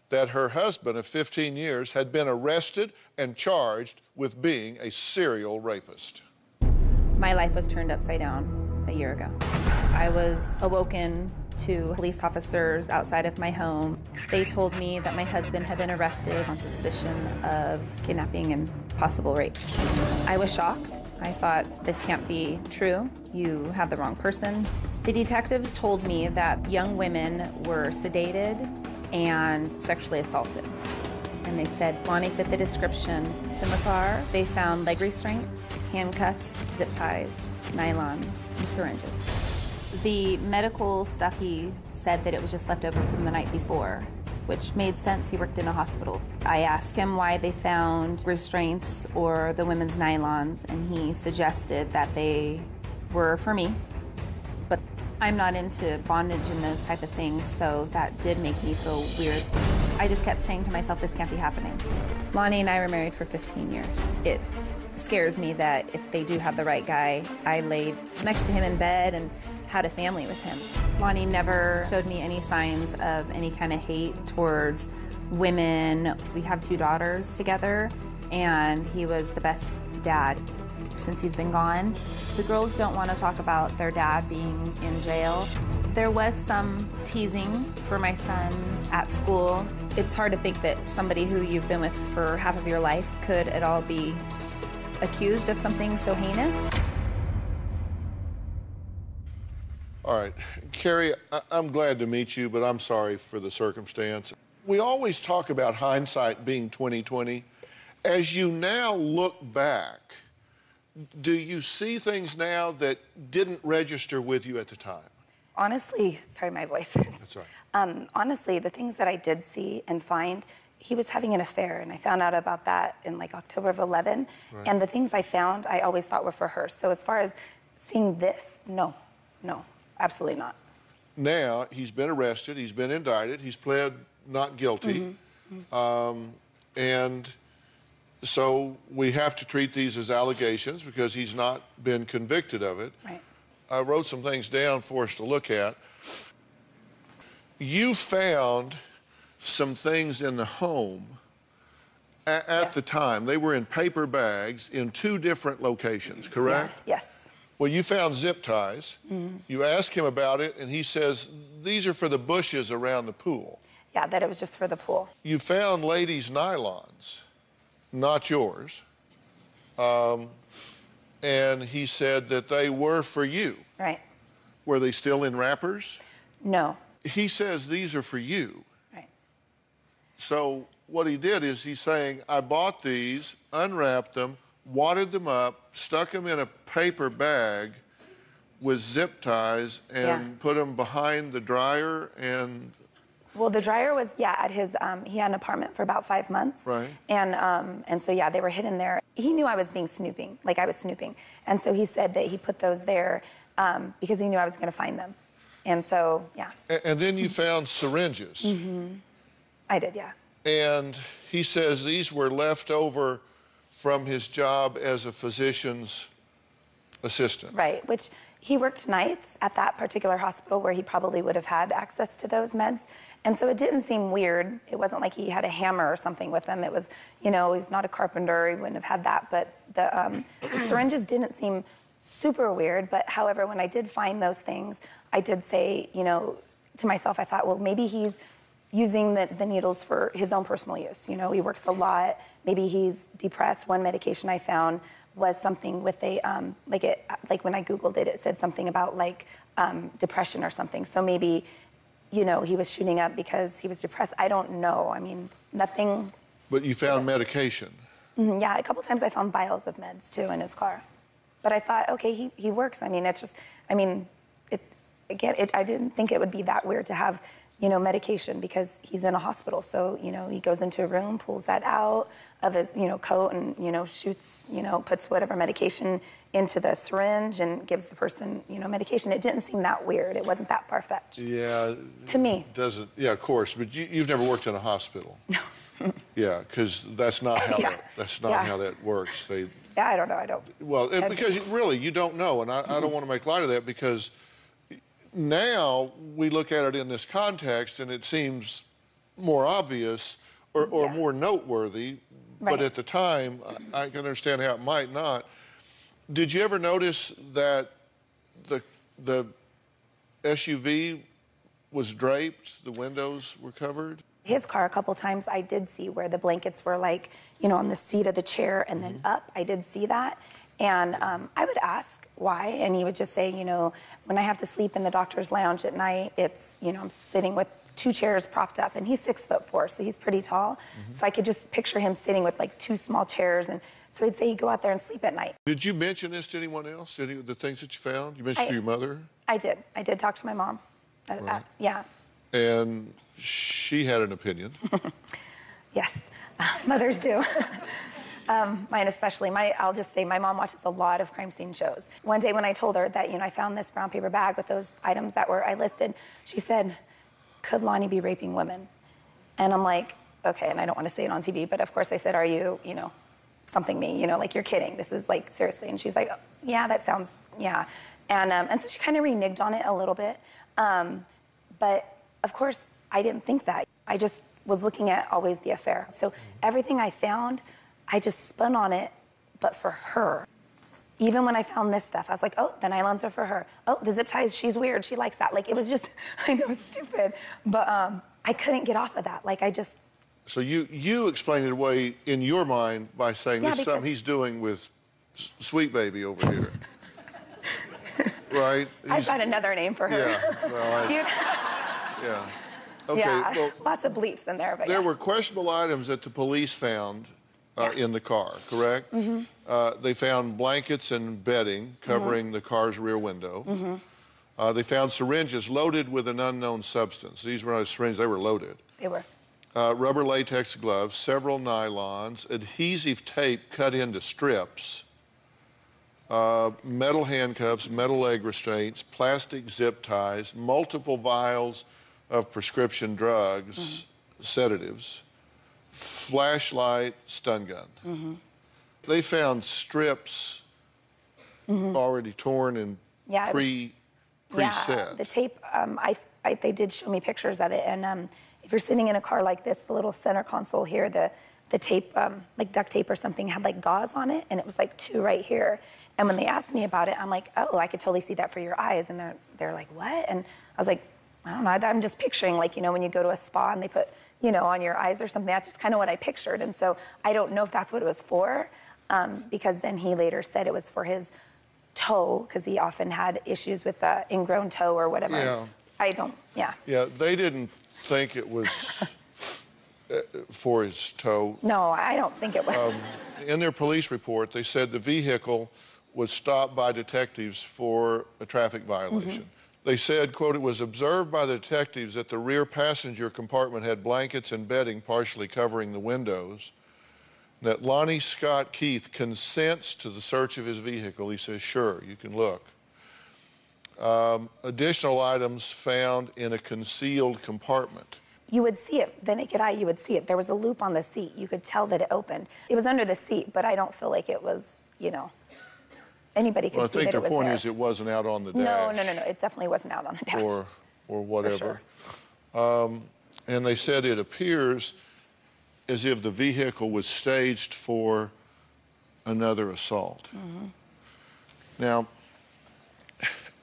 that her husband of 15 years had been arrested and charged with being a serial rapist. My life was turned upside down a year ago. I was awoken to police officers outside of my home. They told me that my husband had been arrested on suspicion of kidnapping and possible rape. I was shocked. I thought, this can't be true. You have the wrong person. The detectives told me that young women were sedated and sexually assaulted. And they said Bonnie fit the description. In the car, they found leg restraints, handcuffs, zip ties, nylons, syringes. The medical stuff he said that it was just left over from the night before, which made sense. He worked in a hospital. I asked him why they found restraints or the women's nylons, and he suggested that they were for me. But I'm not into bondage and those type of things, so that did make me feel weird. I just kept saying to myself, this can't be happening. Lonnie and I were married for 15 years. It scares me that if they do have the right guy, I laid next to him in bed and had a family with him. Lonnie never showed me any signs of any kind of hate towards women. We have two daughters together, and he was the best dad since he's been gone. The girls don't want to talk about their dad being in jail. There was some teasing for my son at school. It's hard to think that somebody who you've been with for half of your life could at all be accused of something so heinous. All right, Carrie, I- I'm glad to meet you, but I'm sorry for the circumstance. We always talk about hindsight being 2020. As you now look back, do you see things now that didn't register with you at the time? Honestly, sorry, my voice. That's right. Um, honestly, the things that I did see and find, he was having an affair, and I found out about that in like October of 11. Right. And the things I found, I always thought were for her. So as far as seeing this, no, no, absolutely not. Now he's been arrested, he's been indicted, he's pled not guilty, um, and so we have to treat these as allegations because he's not been convicted of it. Right. I wrote some things down for us to look at. You found some things in the home a- at the time. They were in paper bags in two different locations, correct? Yes. Well, you found zip ties. Mhm. You ask him about it, and he says these are for the bushes around the pool. Yeah, that it was just for the pool. You found ladies' nylons, not yours. Um, and he said that they were for you. Right. Were they still in wrappers? No. He says these are for you. So what he did is he's saying, I bought these, unwrapped them, wadded them up, stuck them in a paper bag with zip ties, and Yeah. put them behind the dryer and Well, the dryer was yeah at his. Um, he had an apartment for about five months. right. And um, and so yeah, they were hidden there. He knew I was being snooping, like I was snooping, and so he said that he put those there um, because he knew I was going to find them, and so yeah, A- And then you found syringes. hmm I did yeah. And he says these were left over from his job as a physician's assistant. Right, which he worked nights at that particular hospital where he probably would have had access to those meds. And so it didn't seem weird. It wasn't like he had a hammer or something with him. It was, you know, he's not a carpenter, he wouldn't have had that. But the, um, the syringes didn't seem super weird. But however, when I did find those things, I did say, you know, to myself, I thought, well, maybe he's using the, the needles for his own personal use. You know, he works a lot. Maybe he's depressed. One medication I found was something with a um, like it like when I googled it, it said something about like um, depression or something. So maybe, you know, he was shooting up because he was depressed. I don't know. I mean, nothing. But you found medication. Mhm, Yeah, a couple times I found vials of meds too in his car. But I thought, okay, he, he works. I mean, it's just, I mean, it, again, it, I didn't think it would be that weird to have you know, medication because he's in a hospital. So, you know, he goes into a room, pulls that out of his, you know, coat and, you know, shoots, you know, puts whatever medication into the syringe and gives the person, you know, medication. It didn't seem that weird. It wasn't that far fetched. Yeah. To me. Doesn't, yeah, of course. But you, you've never worked in a hospital. No. yeah, because that's not how Yeah. that, that's not Yeah. how that works. They, Yeah, I don't know. I don't. Well, it- because you, really, you don't know, and I, I don't want to make light of that because now we look at it in this context, and it seems more obvious or, or more noteworthy. But at the time, I, I can understand how it might not. Did you ever notice that the the SUV was draped, the windows were covered? His car, a couple times, I did see where the blankets were like, you know, on the seat of the chair and then mm-hmm. up. I did see that. And um, I would ask why, and he would just say, you know, when I have to sleep in the doctor's lounge at night, it's, you know, I'm sitting with two chairs propped up, and he's six foot four, so he's pretty tall. So I could just picture him sitting with like two small chairs, and so he'd say, you go out there and sleep at night. Did you mention this to anyone else? Any of the things that you found? You mentioned I- to your mother, I did. I did talk to my mom. Uh, uh, yeah. and she had an opinion. Yes, mothers do. um, mine especially. My, I'll just say my mom watches a lot of crime scene shows. One day when I told her that, you know, I found this brown paper bag with those items that were I listed, she said, "Could Lonnie be raping women?" And I'm like, okay. And I don't want to say it on TV, but of course I said, "Are you, you know, something me? You know, like you're kidding. This is like seriously." And she's like, "Oh, "Yeah, that sounds yeah." And um, and so she kind of reneged on it a little bit. Um, but of course, I didn't think that. I just was looking at always the affair. So everything I found, I just spun on it, but for her. Even when I found this stuff, I was like, oh, the nylons are for her. Oh, the zip ties, she's weird. She likes that. Like, it was just, I know it's stupid, but um, I couldn't get off of that. Like, I just, So you you explained it away in your mind by saying Yeah, this is something he's doing with S- Sweet Baby over here, right? I've got another name for her. Yeah, well, I- You- yeah. Okay. yeah, Well, lots of bleeps in there, but there yeah. were questionable items that the police found uh, in the car. Correct. Mhm. Uh, they found blankets and bedding covering Mm-hmm. the car's rear window. hmm Uh, they found syringes loaded with an unknown substance. These were not syringes; they were loaded. They were. uh, rubber latex gloves, several nylons, adhesive tape cut into strips, uh, metal handcuffs, metal leg restraints, plastic zip ties, multiple vials of prescription drugs, sedatives, flashlight, stun gun. hmm They found strips Mhm. already torn and Yeah, was- pre Yeah, the tape, um, I, I, they did show me pictures of it. And um, if you're sitting in a car like this, the little center console here, the, the tape, um, like duct tape or something, had like gauze on it, and it was like two right here. And when they asked me about it, I'm like, oh, I could totally see that for your eyes. And they're, they're like, what? And I was like, I don't know. I'm just picturing, like, you know, when you go to a spa and they put, you know, on your eyes or something. That's just kind of what I pictured. And so I don't know if that's what it was for, um, because then he later said it was for his toe, because he often had issues with the ingrown toe or whatever. Yeah. I don't, yeah. Yeah, they didn't think it was uh, for his toe. No, I don't think it was. Um, in their police report, they said the vehicle was stopped by detectives for a traffic violation. They said, quote, it was observed by the detectives that the rear passenger compartment had blankets and bedding partially covering the windows. That Lonnie Scott Keith consents to the search of his vehicle. He says, sure, you can look. Um, additional items found in a concealed compartment. You would see it, the naked eye, you would see it. There was a loop on the seat. You could tell that it opened. It was under the seat, but I don't feel like it was, you know, anybody could Well, I see think that their it was point there. is it wasn't out on the no, dash. no, no, no. no. It definitely wasn't out on the dash. or or whatever. Um, and they said it appears as if the vehicle was staged for another assault. Mhm. Now,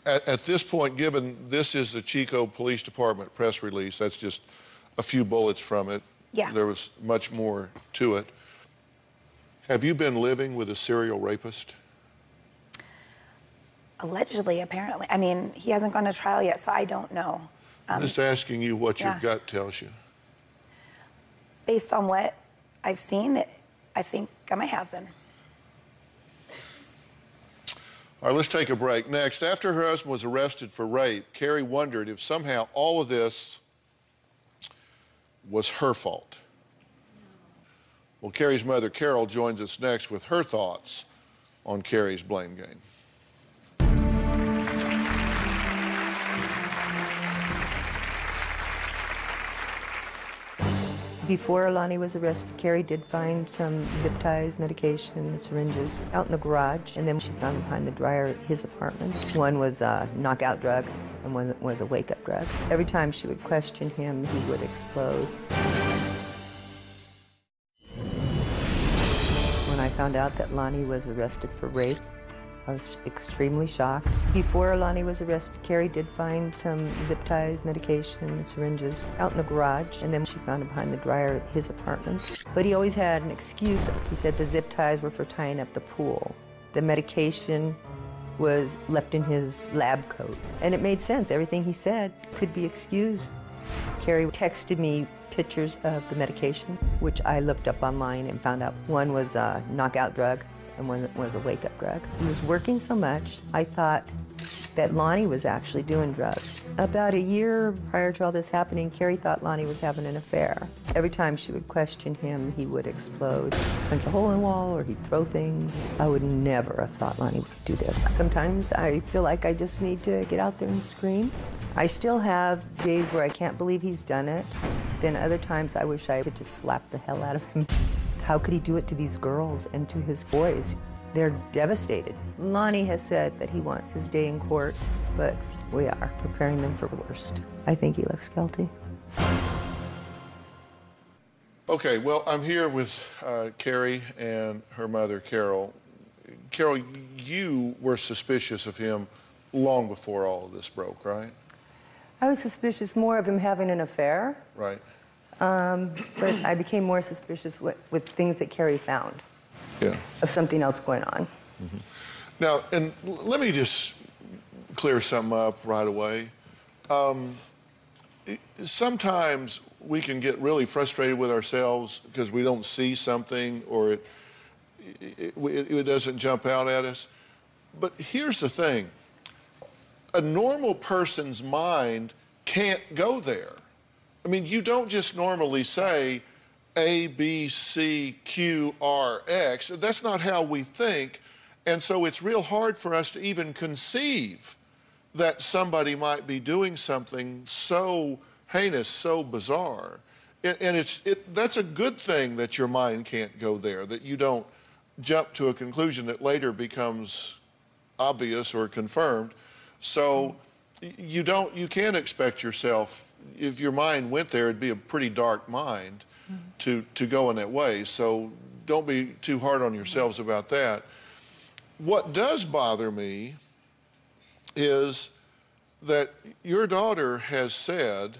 at, at this point, given this is the Chico Police Department press release, that's just a few bullets from it. Yeah. There was much more to it. Have you been living with a serial rapist? Allegedly, apparently. I mean, he hasn't gone to trial yet, so I don't know. I'm Um, just asking you what your yeah. gut tells you. based on what I've seen, it, I think I might have been. All right, let's take a break. Next, after her husband was arrested for rape, Carrie wondered if somehow all of this was her fault. Well, Carrie's mother, Carol, joins us next with her thoughts on Carrie's blame game. Before Lonnie was arrested, Carrie did find some zip ties, medication, syringes out in the garage, and then she found behind the dryer at his apartment. One was a knockout drug, and one was a wake-up drug. Every time she would question him, he would explode. When I found out that Lonnie was arrested for rape, I was extremely shocked. Before Lonnie was arrested, Carrie did find some zip ties, medication, syringes out in the garage, and then she found them behind the dryer at his apartment. But he always had an excuse. He said the zip ties were for tying up the pool. The medication was left in his lab coat. And it made sense. Everything he said could be excused. Carrie texted me pictures of the medication, which I looked up online and found out one was a knockout drug and one was a wake-up drug. He was working so much, I thought that Lonnie was actually doing drugs. About a year prior to all this happening, Carrie thought Lonnie was having an affair. Every time she would question him, he would explode, punch a hole in the wall, or he'd throw things. I would never have thought Lonnie would do this. Sometimes I feel like I just need to get out there and scream. I still have days where I can't believe he's done it. Then other times I wish I could just slap the hell out of him. How could he do it to these girls and to his boys? They're devastated. Lonnie has said that he wants his day in court, but we are preparing them for the worst. I think he looks guilty. Okay, well, I'm here with uh, Carrie and her mother, Carol. Carol, you were suspicious of him long before all of this broke, right? I was suspicious more of him having an affair, Right. Um, but I became more suspicious with, with things that Carrie found Yeah. of something else going on. Now, and let me just clear something up right away. Um, sometimes we can get really frustrated with ourselves because we don't see something or it, it, it, it doesn't jump out at us. But here's the thing a normal person's mind can't go there. I mean, you don't just normally say A, B, C, Q, R, X. That's not how we think. And so it's real hard for us to even conceive that somebody might be doing something so heinous, so bizarre. And, it's, it, that's a good thing that your mind can't go there, that you don't jump to a conclusion that later becomes obvious or confirmed. So you don't, you can't expect yourself, if your mind went there, it'd be a pretty dark mind mm-hmm. to, to go in that way. So don't be too hard on yourselves mm-hmm. about that. What does bother me is that your daughter has said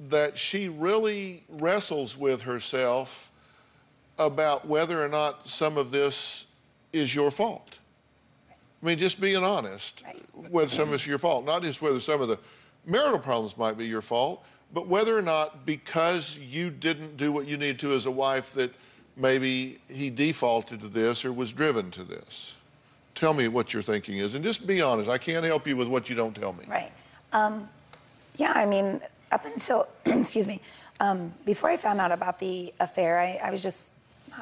that she really wrestles with herself about whether or not some of this is your fault. I mean, just being honest, whether some of it's your fault, not just whether some of the marital problems might be your fault, but whether or not because you didn't do what you needed to as a wife that maybe he defaulted to this or was driven to this. Tell me what your thinking is, and just be honest. I can't help you with what you don't tell me. Right. Um, yeah, I mean, up until, excuse me, um, before I found out about the affair, I, I was just,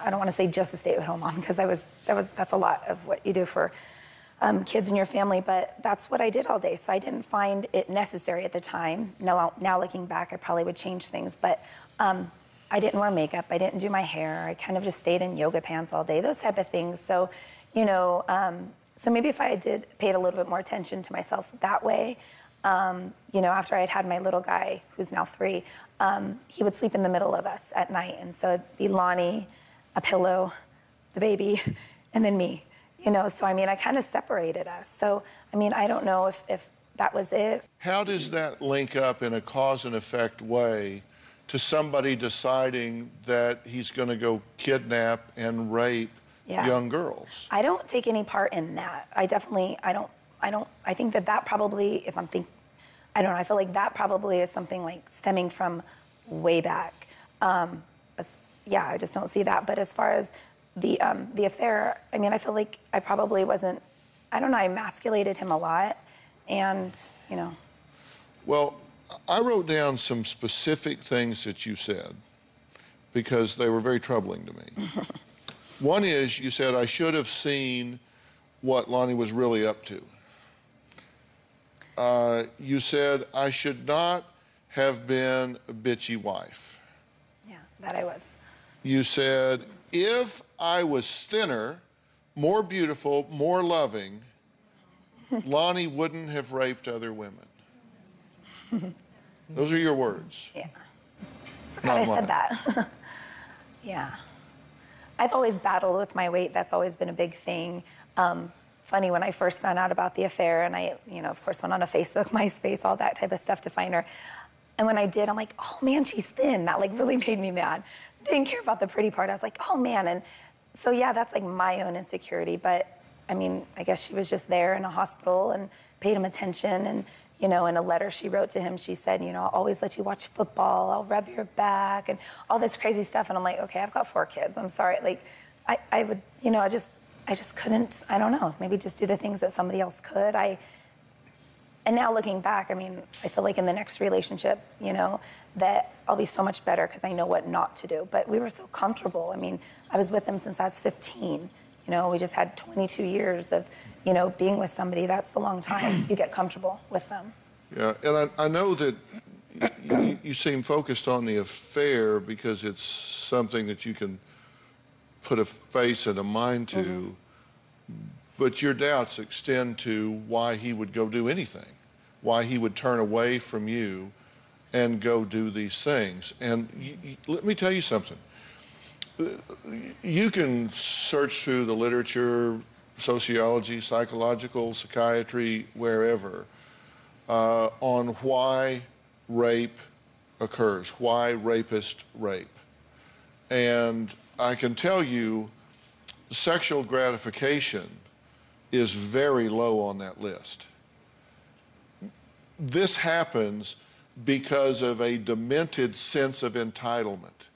I don't want to say just a stay-at-home mom because I was, that was, that's a lot of what you do for um, kids in your family, but that's what I did all day. So I didn't find it necessary at the time. Now, now looking back, I probably would change things, but um, I didn't wear makeup. I didn't do my hair. I kind of just stayed in yoga pants all day, those type of things. So, you know, um, so maybe if I did paid a little bit more attention to myself that way, um, you know, after I had had my little guy, who's now three, um, he would sleep in the middle of us at night. And so it'd be Lonnie, a pillow, the baby, and then me. You know, so I mean, I kind of separated us. So, I mean, I don't know if, if that was it. How does that link up in a cause and effect way to somebody deciding that he's going to go kidnap and rape Yeah. young girls? I don't take any part in that. I definitely, I don't, I don't, I think that that probably, if I'm think, I don't know, I feel like that probably is something like stemming from way back. Um, as, yeah, I just don't see that. But as far as the, um, the affair, I mean, I feel like I probably wasn't, I don't know, I emasculated him a lot. And, you know, Well, I wrote down some specific things that you said because they were very troubling to me. One is you said, I should have seen what Lonnie was really up to. Uh, you said, I should not have been a bitchy wife. Yeah, that I was. You said, if I was thinner, more beautiful, more loving, Lonnie wouldn't have raped other women. Those are your words. Yeah. Not I mine. said that. yeah. I've always battled with my weight. That's always been a big thing. Um, funny when I first found out about the affair, and I, you know, of course, went on a Facebook, MySpace, all that type of stuff to find her. And when I did, I'm like, oh man, she's thin. That like really made me mad. Didn't care about the pretty part. I was like, oh man. And so yeah, that's like my own insecurity. But I mean, I guess she was just there in a hospital and paid him attention. And you know, in a letter she wrote to him, she said, you know, I'll always let you watch football. I'll rub your back and all this crazy stuff. And I'm like, okay, I've got four kids. I'm sorry. Like, I, I would, you know, I just, I just couldn't. I don't know. Maybe just do the things that somebody else could. I. And now looking back, I mean, I feel like in the next relationship, you know, that I'll be so much better because I know what not to do. But we were so comfortable. I mean, I was with him since I was 15. You know, we just had 22 years of, you know, being with somebody. That's a long time. you get comfortable with them. Yeah, and I, I know that you, you seem focused on the affair because it's something that you can put a face and a mind to, mm-hmm. but your doubts extend to why he would go do anything, why he would turn away from you and go do these things. And y y let me tell you something. You can search through the literature, sociology, psychological, psychiatry, wherever, uh, on why rape occurs, why rapists rape. And I can tell you, sexual gratification is very low on that list. This happens because of a demented sense of entitlement.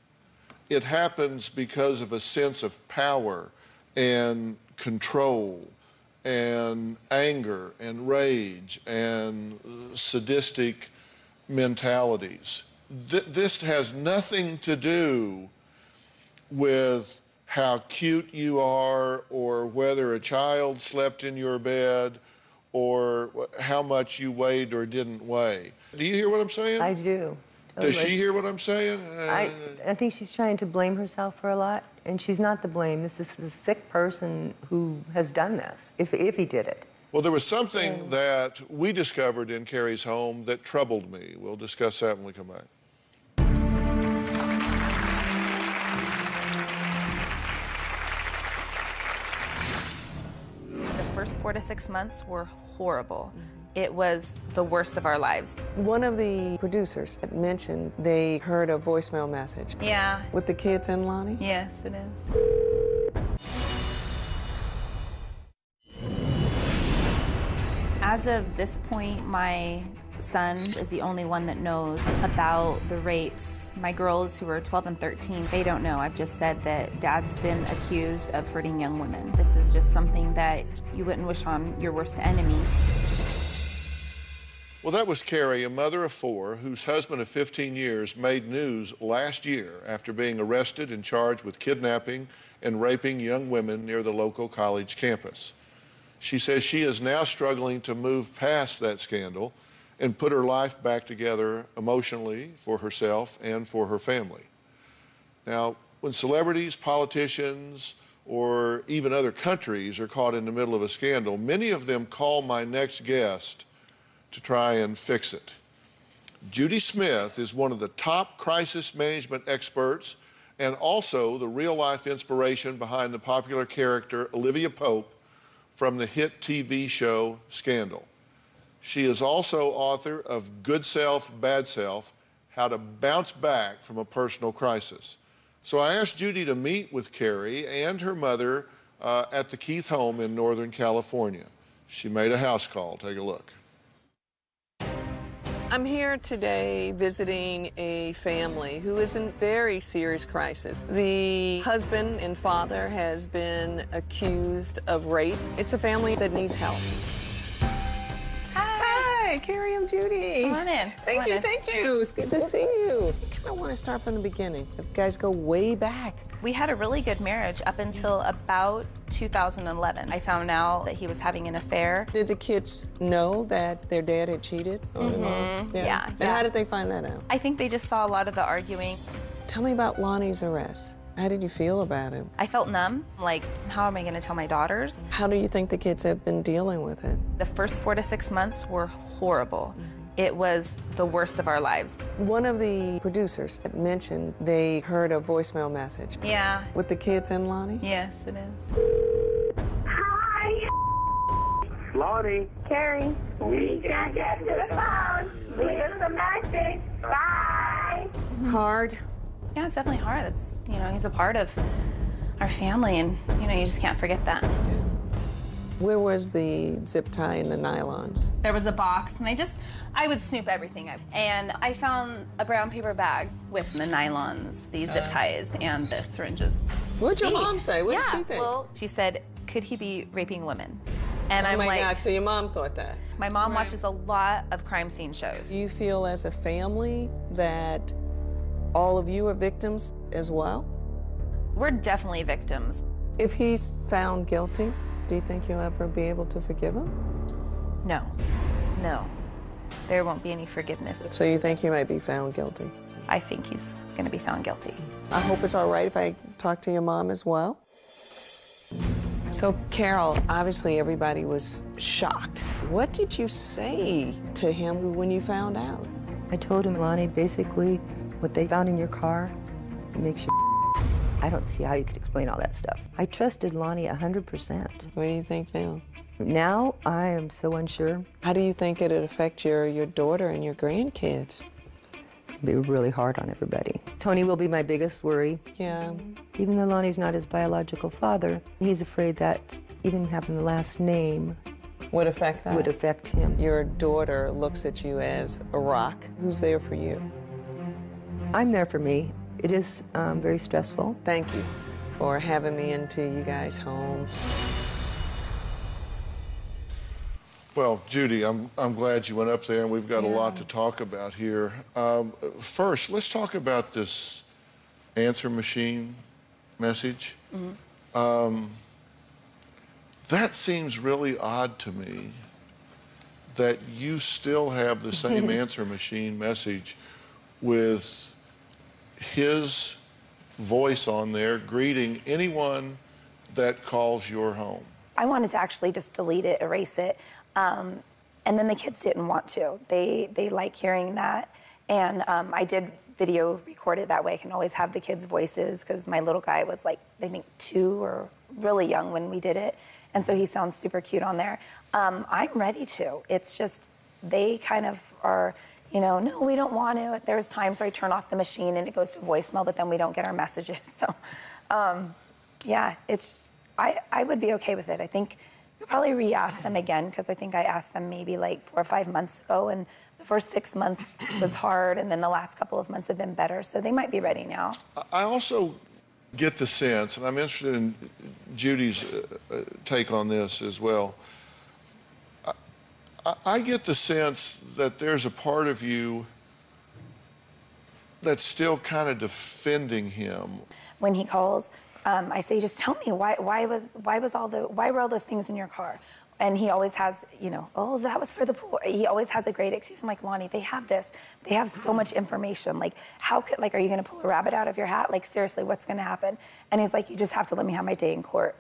It happens because of a sense of power and control and anger and rage and sadistic mentalities. Th- this has nothing to do with how cute you are or whether a child slept in your bed or how much you weighed or didn't weigh. Do you hear what I'm saying? I do. Does she hear what I'm saying? I, uh, I think she's trying to blame herself for a lot, and she's not to blame. This is a sick person who has done this, if, if he did it. Well, there was something that we discovered in Carrie's home that troubled me. We'll discuss that when we come back. First four to six months were horrible. It was the worst of our lives. One of the producers had mentioned they heard a voicemail message. Yeah. With the kids and Lonnie? Yes, it is. As of this point, my son is the only one that knows about the rapes. My girls, who are 12 and 13, they don't know. I've just said that dad's been accused of hurting young women. This is just something that you wouldn't wish on your worst enemy. Well, that was Carrie, a mother of four, whose husband of 15 years made news last year after being arrested and charged with kidnapping and raping young women near the local college campus. She says she is now struggling to move past that scandal and put her life back together emotionally for herself and for her family. Now, when celebrities, politicians, or even other countries are caught in the middle of a scandal, many of them call my next guest to try and fix it. Judy Smith is one of the top crisis management experts and also the real life inspiration behind the popular character Olivia Pope from the hit TV show Scandal. She is also author of Good Self, Bad Self How to Bounce Back from a Personal Crisis. So I asked Judy to meet with Carrie and her mother uh, at the Keith home in Northern California. She made a house call. Take a look. I'm here today visiting a family who is in very serious crisis. The husband and father has been accused of rape. It's a family that needs help. Hi. Hi, Carrie. I'm Judy. Come on in. Thank Come you. in. Thank you. It's good to see you. I kind of want to start from the beginning. You guys go way back. We had a really good marriage up until about 2011. I found out that he was having an affair. Did the kids know that their dad had cheated? on their mom? Mhm. Yeah, And yeah. how did they find that out? I think they just saw a lot of the arguing. Tell me about Lonnie's arrest. How did you feel about it? I felt numb. Like, how am I going to tell my daughters? How do you think the kids have been dealing with it? The first four to six months were horrible. Mm-hmm. It was the worst of our lives. One of the producers had mentioned they heard a voicemail message. Yeah. With the kids and Lonnie? Yes, it is. Hi. Lonnie. Carrie, we can't get to the phone. Leave us a message. Bye. Hard. Yeah, it's definitely hard. It's, you know, he's a part of our family, and, you know, you just can't forget that. Where was the zip tie and the nylons? There was a box, and I just, I would snoop everything up. And I found a brown paper bag with the nylons, the zip uh. ties, and the syringes. What'd your Me. mom say? What did she think? Well, she said, could he be raping women? And oh I'm my like, God, so your mom thought that. my mom Right. watches a lot of crime scene shows. Do you feel as a family that all of you are victims as well? We're definitely victims. If he's found guilty, do you think you'll ever be able to forgive him? No, no. There won't be any forgiveness. So you think he might be found guilty? I think he's going to be found guilty. I hope it's all right if I talk to your mom as well. So, Carol, obviously everybody was shocked. What did you say to him when you found out? I told him, Lonnie, basically, what they found in your car makes you. I don't see how you could explain all that stuff. I trusted Lonnie 100%. What do you think now? Now I am so unsure. How do you think it'd affect your, your daughter and your grandkids? It's going to be really hard on everybody. Tony will be my biggest worry. Yeah. Even though Lonnie's not his biological father, he's afraid that even having the last name Would affect that? would affect him. Your daughter looks at you as a rock. Who's there for you? I'm there for me. It is um, very stressful. Thank you for having me into you guys' home. Well, Judy, I'm, I'm glad you went up there, and we've got a lot to talk about here. Um, first, let's talk about this answer machine message. Um, that seems really odd to me that you still have the same answer machine message with his voice on there greeting anyone that calls your home. I wanted to actually just delete it, erase it. Um, and then the kids didn't want to. They, they like hearing that. And um, I did video record it that way. I can always have the kids' voices because my little guy was like, I think two or really young when we did it. And so he sounds super cute on there. Um, I'm ready to. It's just, they kind of are, you know, no, we don't want to. There's times where I turn off the machine and it goes to voicemail, but then we don't get our messages. So, um, yeah, it's, I, I would be okay with it. I think we'll probably re ask them again because I think I asked them maybe like four or five months ago, and the first six months was hard, and then the last couple of months have been better. So they might be ready now. I also get the sense, and I'm interested in Judy's uh, uh, take on this as well. I, get the sense that there's a part of you that's still kind of defending him. When he calls, um, I say, just tell me why, why was why was all the why were all those things in your car? And he always has, you know, oh, that was for the pool. He always has a great excuse. I'm like, Lonnie, they have this. They have so much information. Like, how could, like, are you going to pull a rabbit out of your hat? Like, seriously, what's going to happen? And he's like, you just have to let me have my day in court.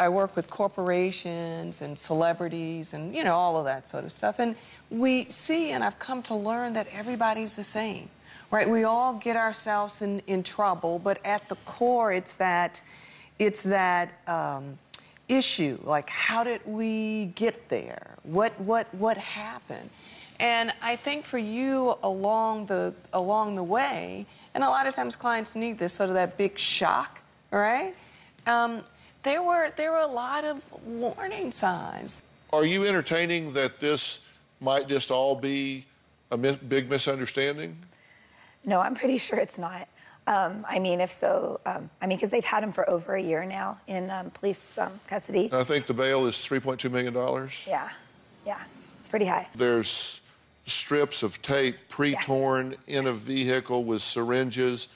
I work with corporations and celebrities and, you know, all of that sort of stuff. And we see, and I've come to learn that everybody's the same, right? We all get ourselves in, in trouble, but at the core, it's that, it's that um, issue. Like, how did we get there? What, what, what happened? And I think for you along the, along the way, and a lot of times clients need this sort of that big shock, right? Um, there were there were a lot of warning signs. Are you entertaining that this might just all be a mi- big misunderstanding? No, I'm pretty sure it's not. Um, I mean, if so, um, I mean, because they've had him for over a year now in um, police um, custody. I think the bail is $3.2 million. Yeah, yeah, it's pretty high. There's strips of tape pre-torn in a vehicle with syringes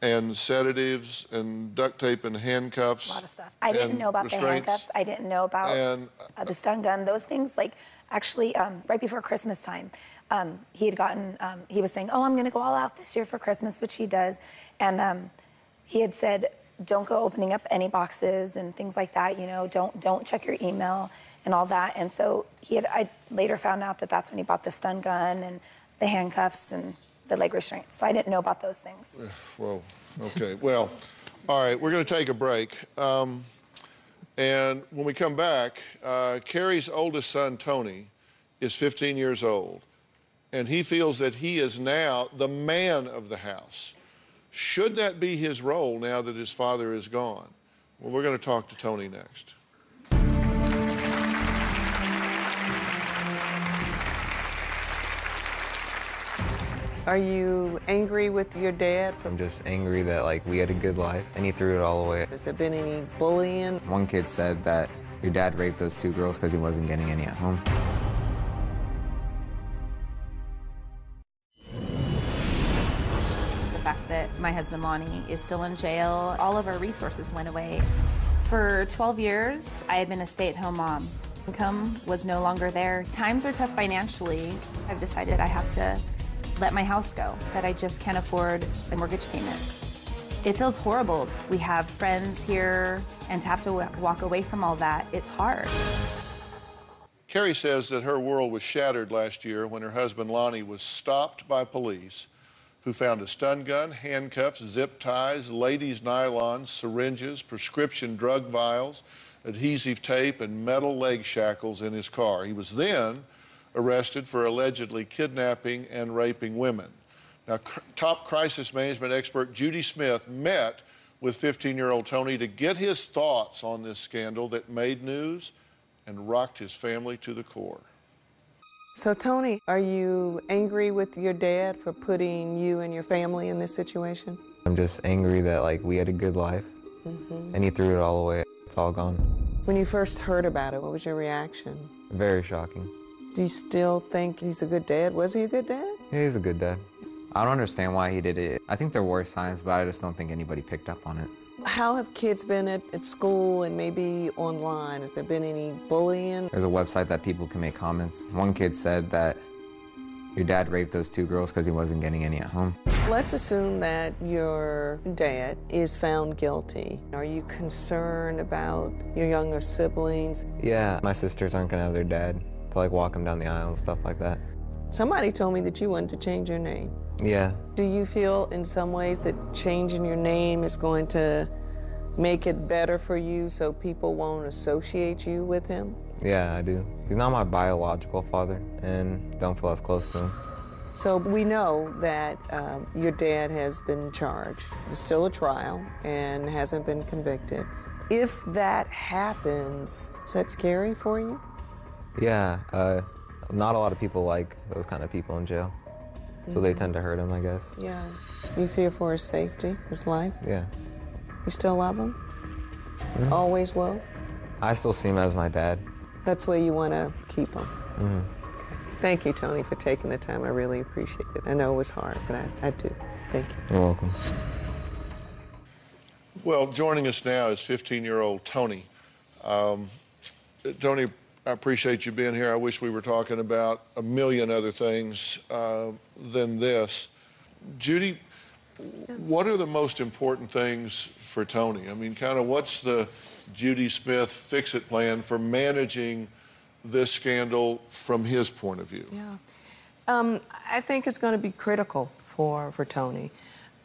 and sedatives and duct tape and handcuffs. A lot of stuff. I didn't know about the handcuffs. I didn't know about And- uh, the stun gun. Those things, like actually, um, right before Christmas time, um, he had gotten. Um, he was saying, "Oh, I'm going to go all out this year for Christmas," which he does, and um, he had said, "Don't go opening up any boxes and things like that. You know, don't don't check your email and all that." And so he had. I later found out that that's when he bought the stun gun and the handcuffs and the leg restraints. So I didn't know about those things. Well, Okay. Well, all right. We're going to take a break. Um, and when we come back, uh, Carrie's oldest son, Tony, is 15 years old. And he feels that he is now the man of the house. Should that be his role now that his father is gone? Well, we're going to talk to Tony next. Are you angry with your dad? I'm just angry that like we had a good life and he threw it all away. Has there been any bullying? One kid said that your dad raped those two girls because he wasn't getting any at home. The fact that my husband Lonnie is still in jail, all of our resources went away. For 12 years, I had been a stay at home mom. Income was no longer there. Times are tough financially. I've decided I have to let my house go, that I just can't afford a mortgage payment. It feels horrible. We have friends here, and to have to wa- walk away from all that, it's hard. Carrie says that her world was shattered last year when her husband Lonnie was stopped by police who found a stun gun, handcuffs, zip ties, ladies' nylons, syringes, prescription drug vials, adhesive tape, and metal leg shackles in his car. He was then arrested for allegedly kidnapping and raping women. Now, cr- top crisis management expert Judy Smith met with 15 year old Tony to get his thoughts on this scandal that made news and rocked his family to the core. So, Tony, are you angry with your dad for putting you and your family in this situation? I'm just angry that like we had a good life Mhm. and he threw it all away. It's all gone. When you first heard about it, what was your reaction? Very shocking. Do you still think he's a good dad? Was he a good dad? Yeah, he's a good dad. I don't understand why he did it. I think there were signs, but I just don't think anybody picked up on it. How have kids been at, at school and maybe online? Has there been any bullying? There's a website that people can make comments. One kid said that your dad raped those two girls because he wasn't getting any at home. Let's assume that your dad is found guilty. Are you concerned about your younger siblings? Yeah, my sisters aren't gonna have their dad to like walk him down the aisle and stuff like that. Somebody told me that you wanted to change your name. Yeah, Do you feel in some ways that changing your name is going to make it better for you so people won't associate you with him? yeah, I do. He's not my biological father, and don't feel as close to him. So we know that um, your dad has been charged. There's still a trial and hasn't been convicted. If that happens, is that scary for you? Yeah, uh, not a lot of people like those kind of people in jail, so they Mhm. tend to hurt him, I guess. Yeah. You fear for his safety, his life? Yeah. You still love him? Mhm. Always will? I still see him as my dad. That's where you want to keep him. Mm-hmm. Thank you, Tony, for taking the time. I really appreciate it. I know it was hard, but I, I do. Thank you. You're welcome. Well, joining us now is 15 year old Tony. Um, Tony, I appreciate you being here. I wish we were talking about a million other things uh, than this. Judy, what are the most important things for Tony? I mean, kind of what's the Judy Smith fix it plan for managing this scandal from his point of view? Yeah. Um, I think it's going to be critical for, for Tony.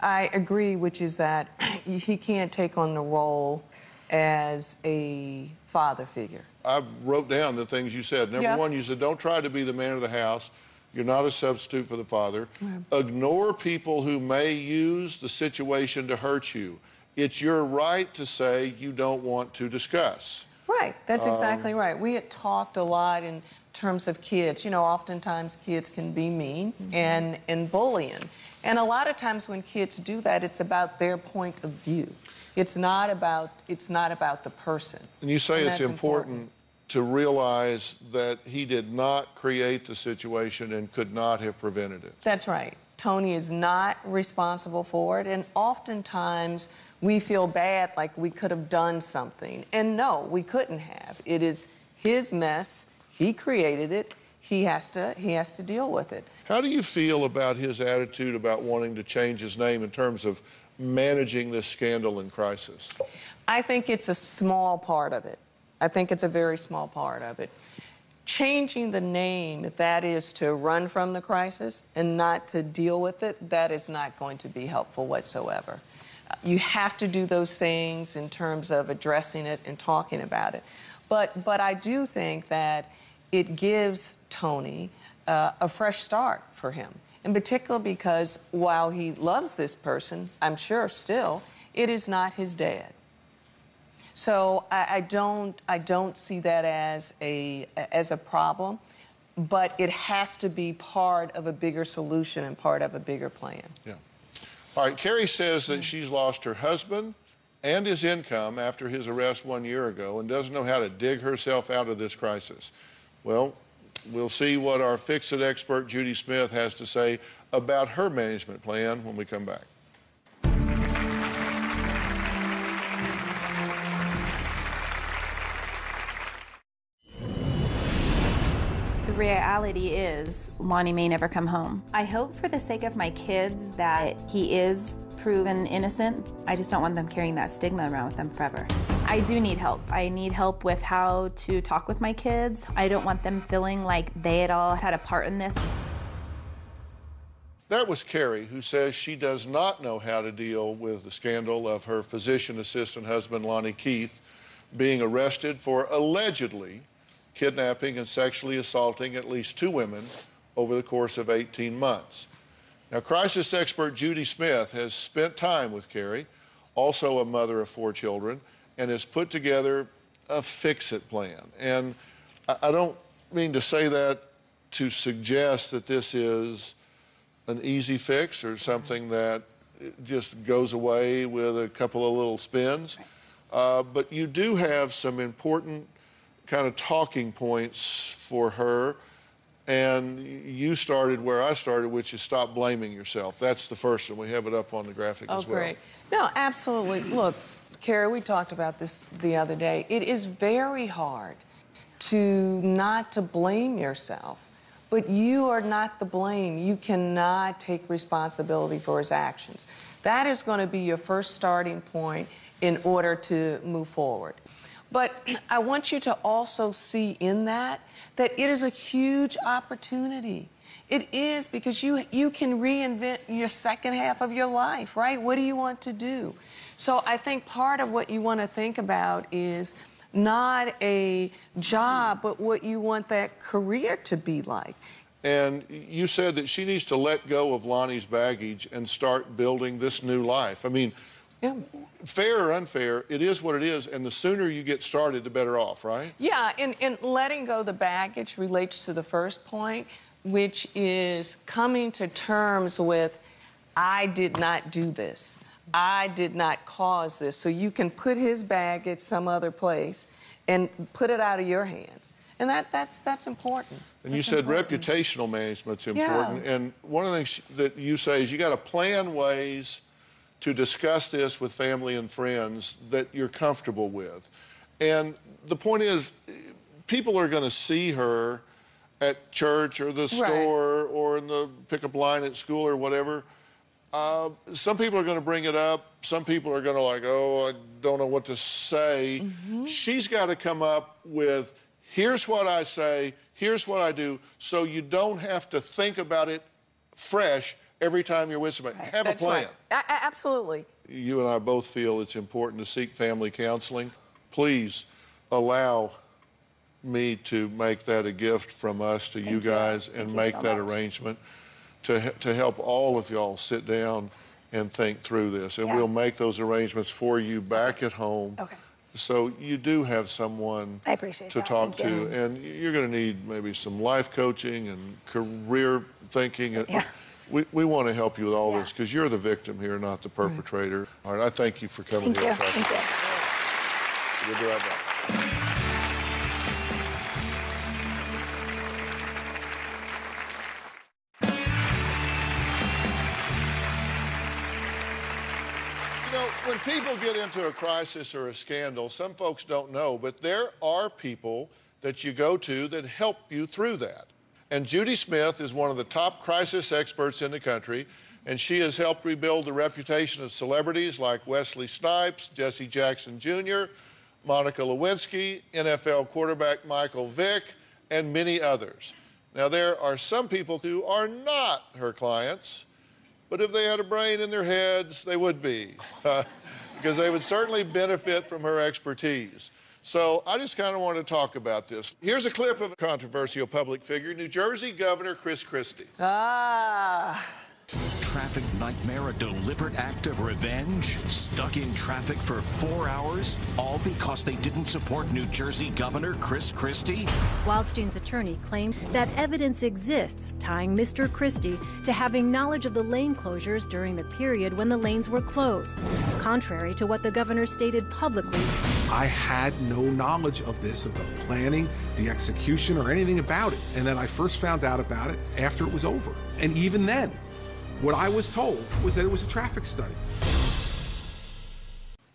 I agree, which is that he can't take on the role as a father figure. I wrote down the things you said. Number Yeah. one, you said, don't try to be the man of the house. You're not a substitute for the father. Ignore people who may use the situation to hurt you. It's your right to say you don't want to discuss. Right, that's Um, exactly right. We had talked a lot in terms of kids. You know, oftentimes kids can be mean and, and bullying. And a lot of times when kids do that, it's about their point of view. It's not about, it's not about the person. And you say And it's that's important, to realize that he did not create the situation and could not have prevented it. That's right. Tony is not responsible for it, and oftentimes we feel bad like we could have done something. And no, we couldn't have. It is his mess. He created it. He has to he has to deal with it. How do you feel about his attitude about wanting to change his name in terms of managing this scandal and crisis? I think it's a small part of it. I think it's a very small part of it. Changing the name, if that is to run from the crisis and not to deal with it, that is not going to be helpful whatsoever. You have to do those things in terms of addressing it and talking about it. But, but I do think that it gives Tony uh, a fresh start for him, in particular because while he loves this person, I'm sure still, it is not his dad. So I, I don't I don't see that as a as a problem, but it has to be part of a bigger solution and part of a bigger plan. Yeah. All right, Carrie says that she's lost her husband and his income after his arrest one year ago and doesn't know how to dig herself out of this crisis. Well, we'll see what our Fix It expert Judy Smith has to say about her management plan when we come back. The reality is, Lonnie may never come home. I hope for the sake of my kids that he is proven innocent. I just don't want them carrying that stigma around with them forever. I do need help. I need help with how to talk with my kids. I don't want them feeling like they at all had a part in this. That was Carrie, who says she does not know how to deal with the scandal of her physician assistant husband, Lonnie Keith, being arrested for allegedly kidnapping and sexually assaulting at least two women over the course of 18 months. Now, crisis expert Judy Smith has spent time with Carrie, also a mother of four children, and has put together a fix it plan. And I, don't mean to say that to suggest that this is an easy fix or something that just goes away with a couple of little spins. Uh, but you do have some important kind of talking points for her. And you started where I started, which is stop blaming yourself. That's the first one. We have it up on the graphic Oh, as well. great. No, absolutely. Look, Kara, we talked about this the other day. It is very hard to not to blame yourself, but you are not the blame. You cannot take responsibility for his actions. That is going to be your first starting point in order to move forward. But I want you to also see in that that it is a huge opportunity. It is because you you can reinvent your second half of your life, right? What do you want to do? So I think part of what you want to think about is not a job, but what you want that career to be like. And you said that she needs to let go of Lonnie's baggage and start building this new life. I mean, fair or unfair, it is what it is. And the sooner you get started, the better off, right? Yeah, and, and letting go the baggage relates to the first point, which is coming to terms with, I did not do this. I did not cause this. So you can put his baggage some other place and put it out of your hands. And that, that's, that's important. And you said reputational management's important. And one of the things that you say is you got to plan ways to discuss this with family and friends that you're comfortable with. And the point is, people are going to see her at church or the store or in the pickup line at school or whatever. Uh, some people are going to bring it up. Some people are going to like, oh, I don't know what to say. She's got to come up with, here's what I say, here's what I do, so you don't have to think about it fresh every time you're with somebody. Have That's a plan. right. A- absolutely. You and I both feel it's important to seek family counseling. Please allow me to make that a gift from us to you guys and you make so that much. arrangement to, to help all of y'all sit down and think through this. And Yeah. we'll make those arrangements for you back at home. Okay. So you do have someone to that. talk Thank to, you. and you're going to need maybe some life coaching and career thinking. Yeah we, we want to help you with all yeah. this because you're the victim here, not the mm. perpetrator. Mm. All right, I thank you for coming thank here. You. Thank you. We'll be right back. You know, when people get into a crisis or a scandal, some folks don't know, but there are people that you go to that help you through that. And Judy Smith is one of the top crisis experts in the country, and she has helped rebuild the reputation of celebrities like Wesley Snipes, Jesse Jackson Jr., Monica Lewinsky, NFL quarterback Michael Vick, and many others. Now, there are some people who are not her clients, but if they had a brain in their heads, they would be, because they would certainly benefit from her expertise. So I just kind of want to talk about this. Here's a clip of a controversial public figure, New Jersey Governor Chris Christie. Ah. Traffic nightmare, a deliberate act of revenge? Stuck in traffic for four hours? All because they didn't support New Jersey Governor Chris Christie? Wildstein's attorney claimed that evidence exists tying Mr. Christie to having knowledge of the lane closures during the period when the lanes were closed, contrary to what the governor stated publicly. I had no knowledge of this, of the planning, the execution, or anything about it. And then I first found out about it after it was over. And even then, what I was told was that it was a traffic study.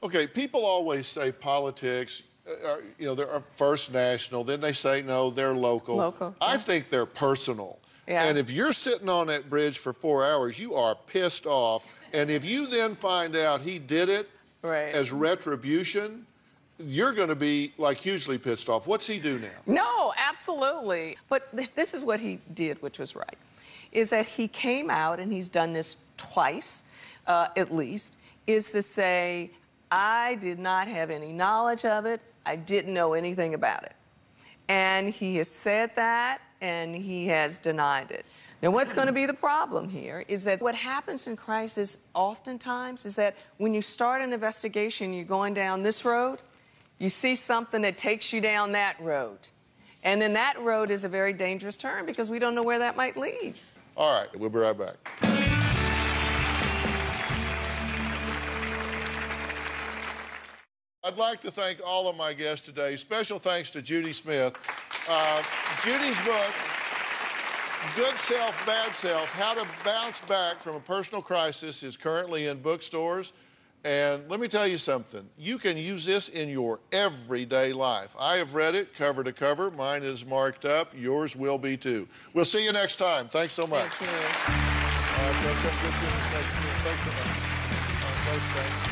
Okay, people always say politics, uh, are, you know, they're first national, then they say no, they're local. Local, I think they're personal. Yeah. And if you're sitting on that bridge for four hours, you are pissed off. And if you then find out he did it Right. as retribution, you're going to be like hugely pissed off. What's he do now? No, absolutely. But th- this is what he did, which was right, is that he came out and he's done this twice, uh, at least, is to say, I did not have any knowledge of it. I didn't know anything about it. And he has said that and he has denied it. Now, what's going to be the problem here is that what happens in crisis oftentimes is that when you start an investigation, you're going down this road, you see something that takes you down that road. And then that road is a very dangerous turn because we don't know where that might lead. All right, we'll be right back. I'd like to thank all of my guests today. Special thanks to Judy Smith. Uh, Judy's book, Good Self, Bad Self How to Bounce Back from a Personal Crisis, is currently in bookstores. And let me tell you something you can use this in your everyday life. I have read it cover to cover. Mine is marked up. Yours will be too. We'll see you next time. Thanks so much. Thank you. Uh, come get you in a second. Thanks so much.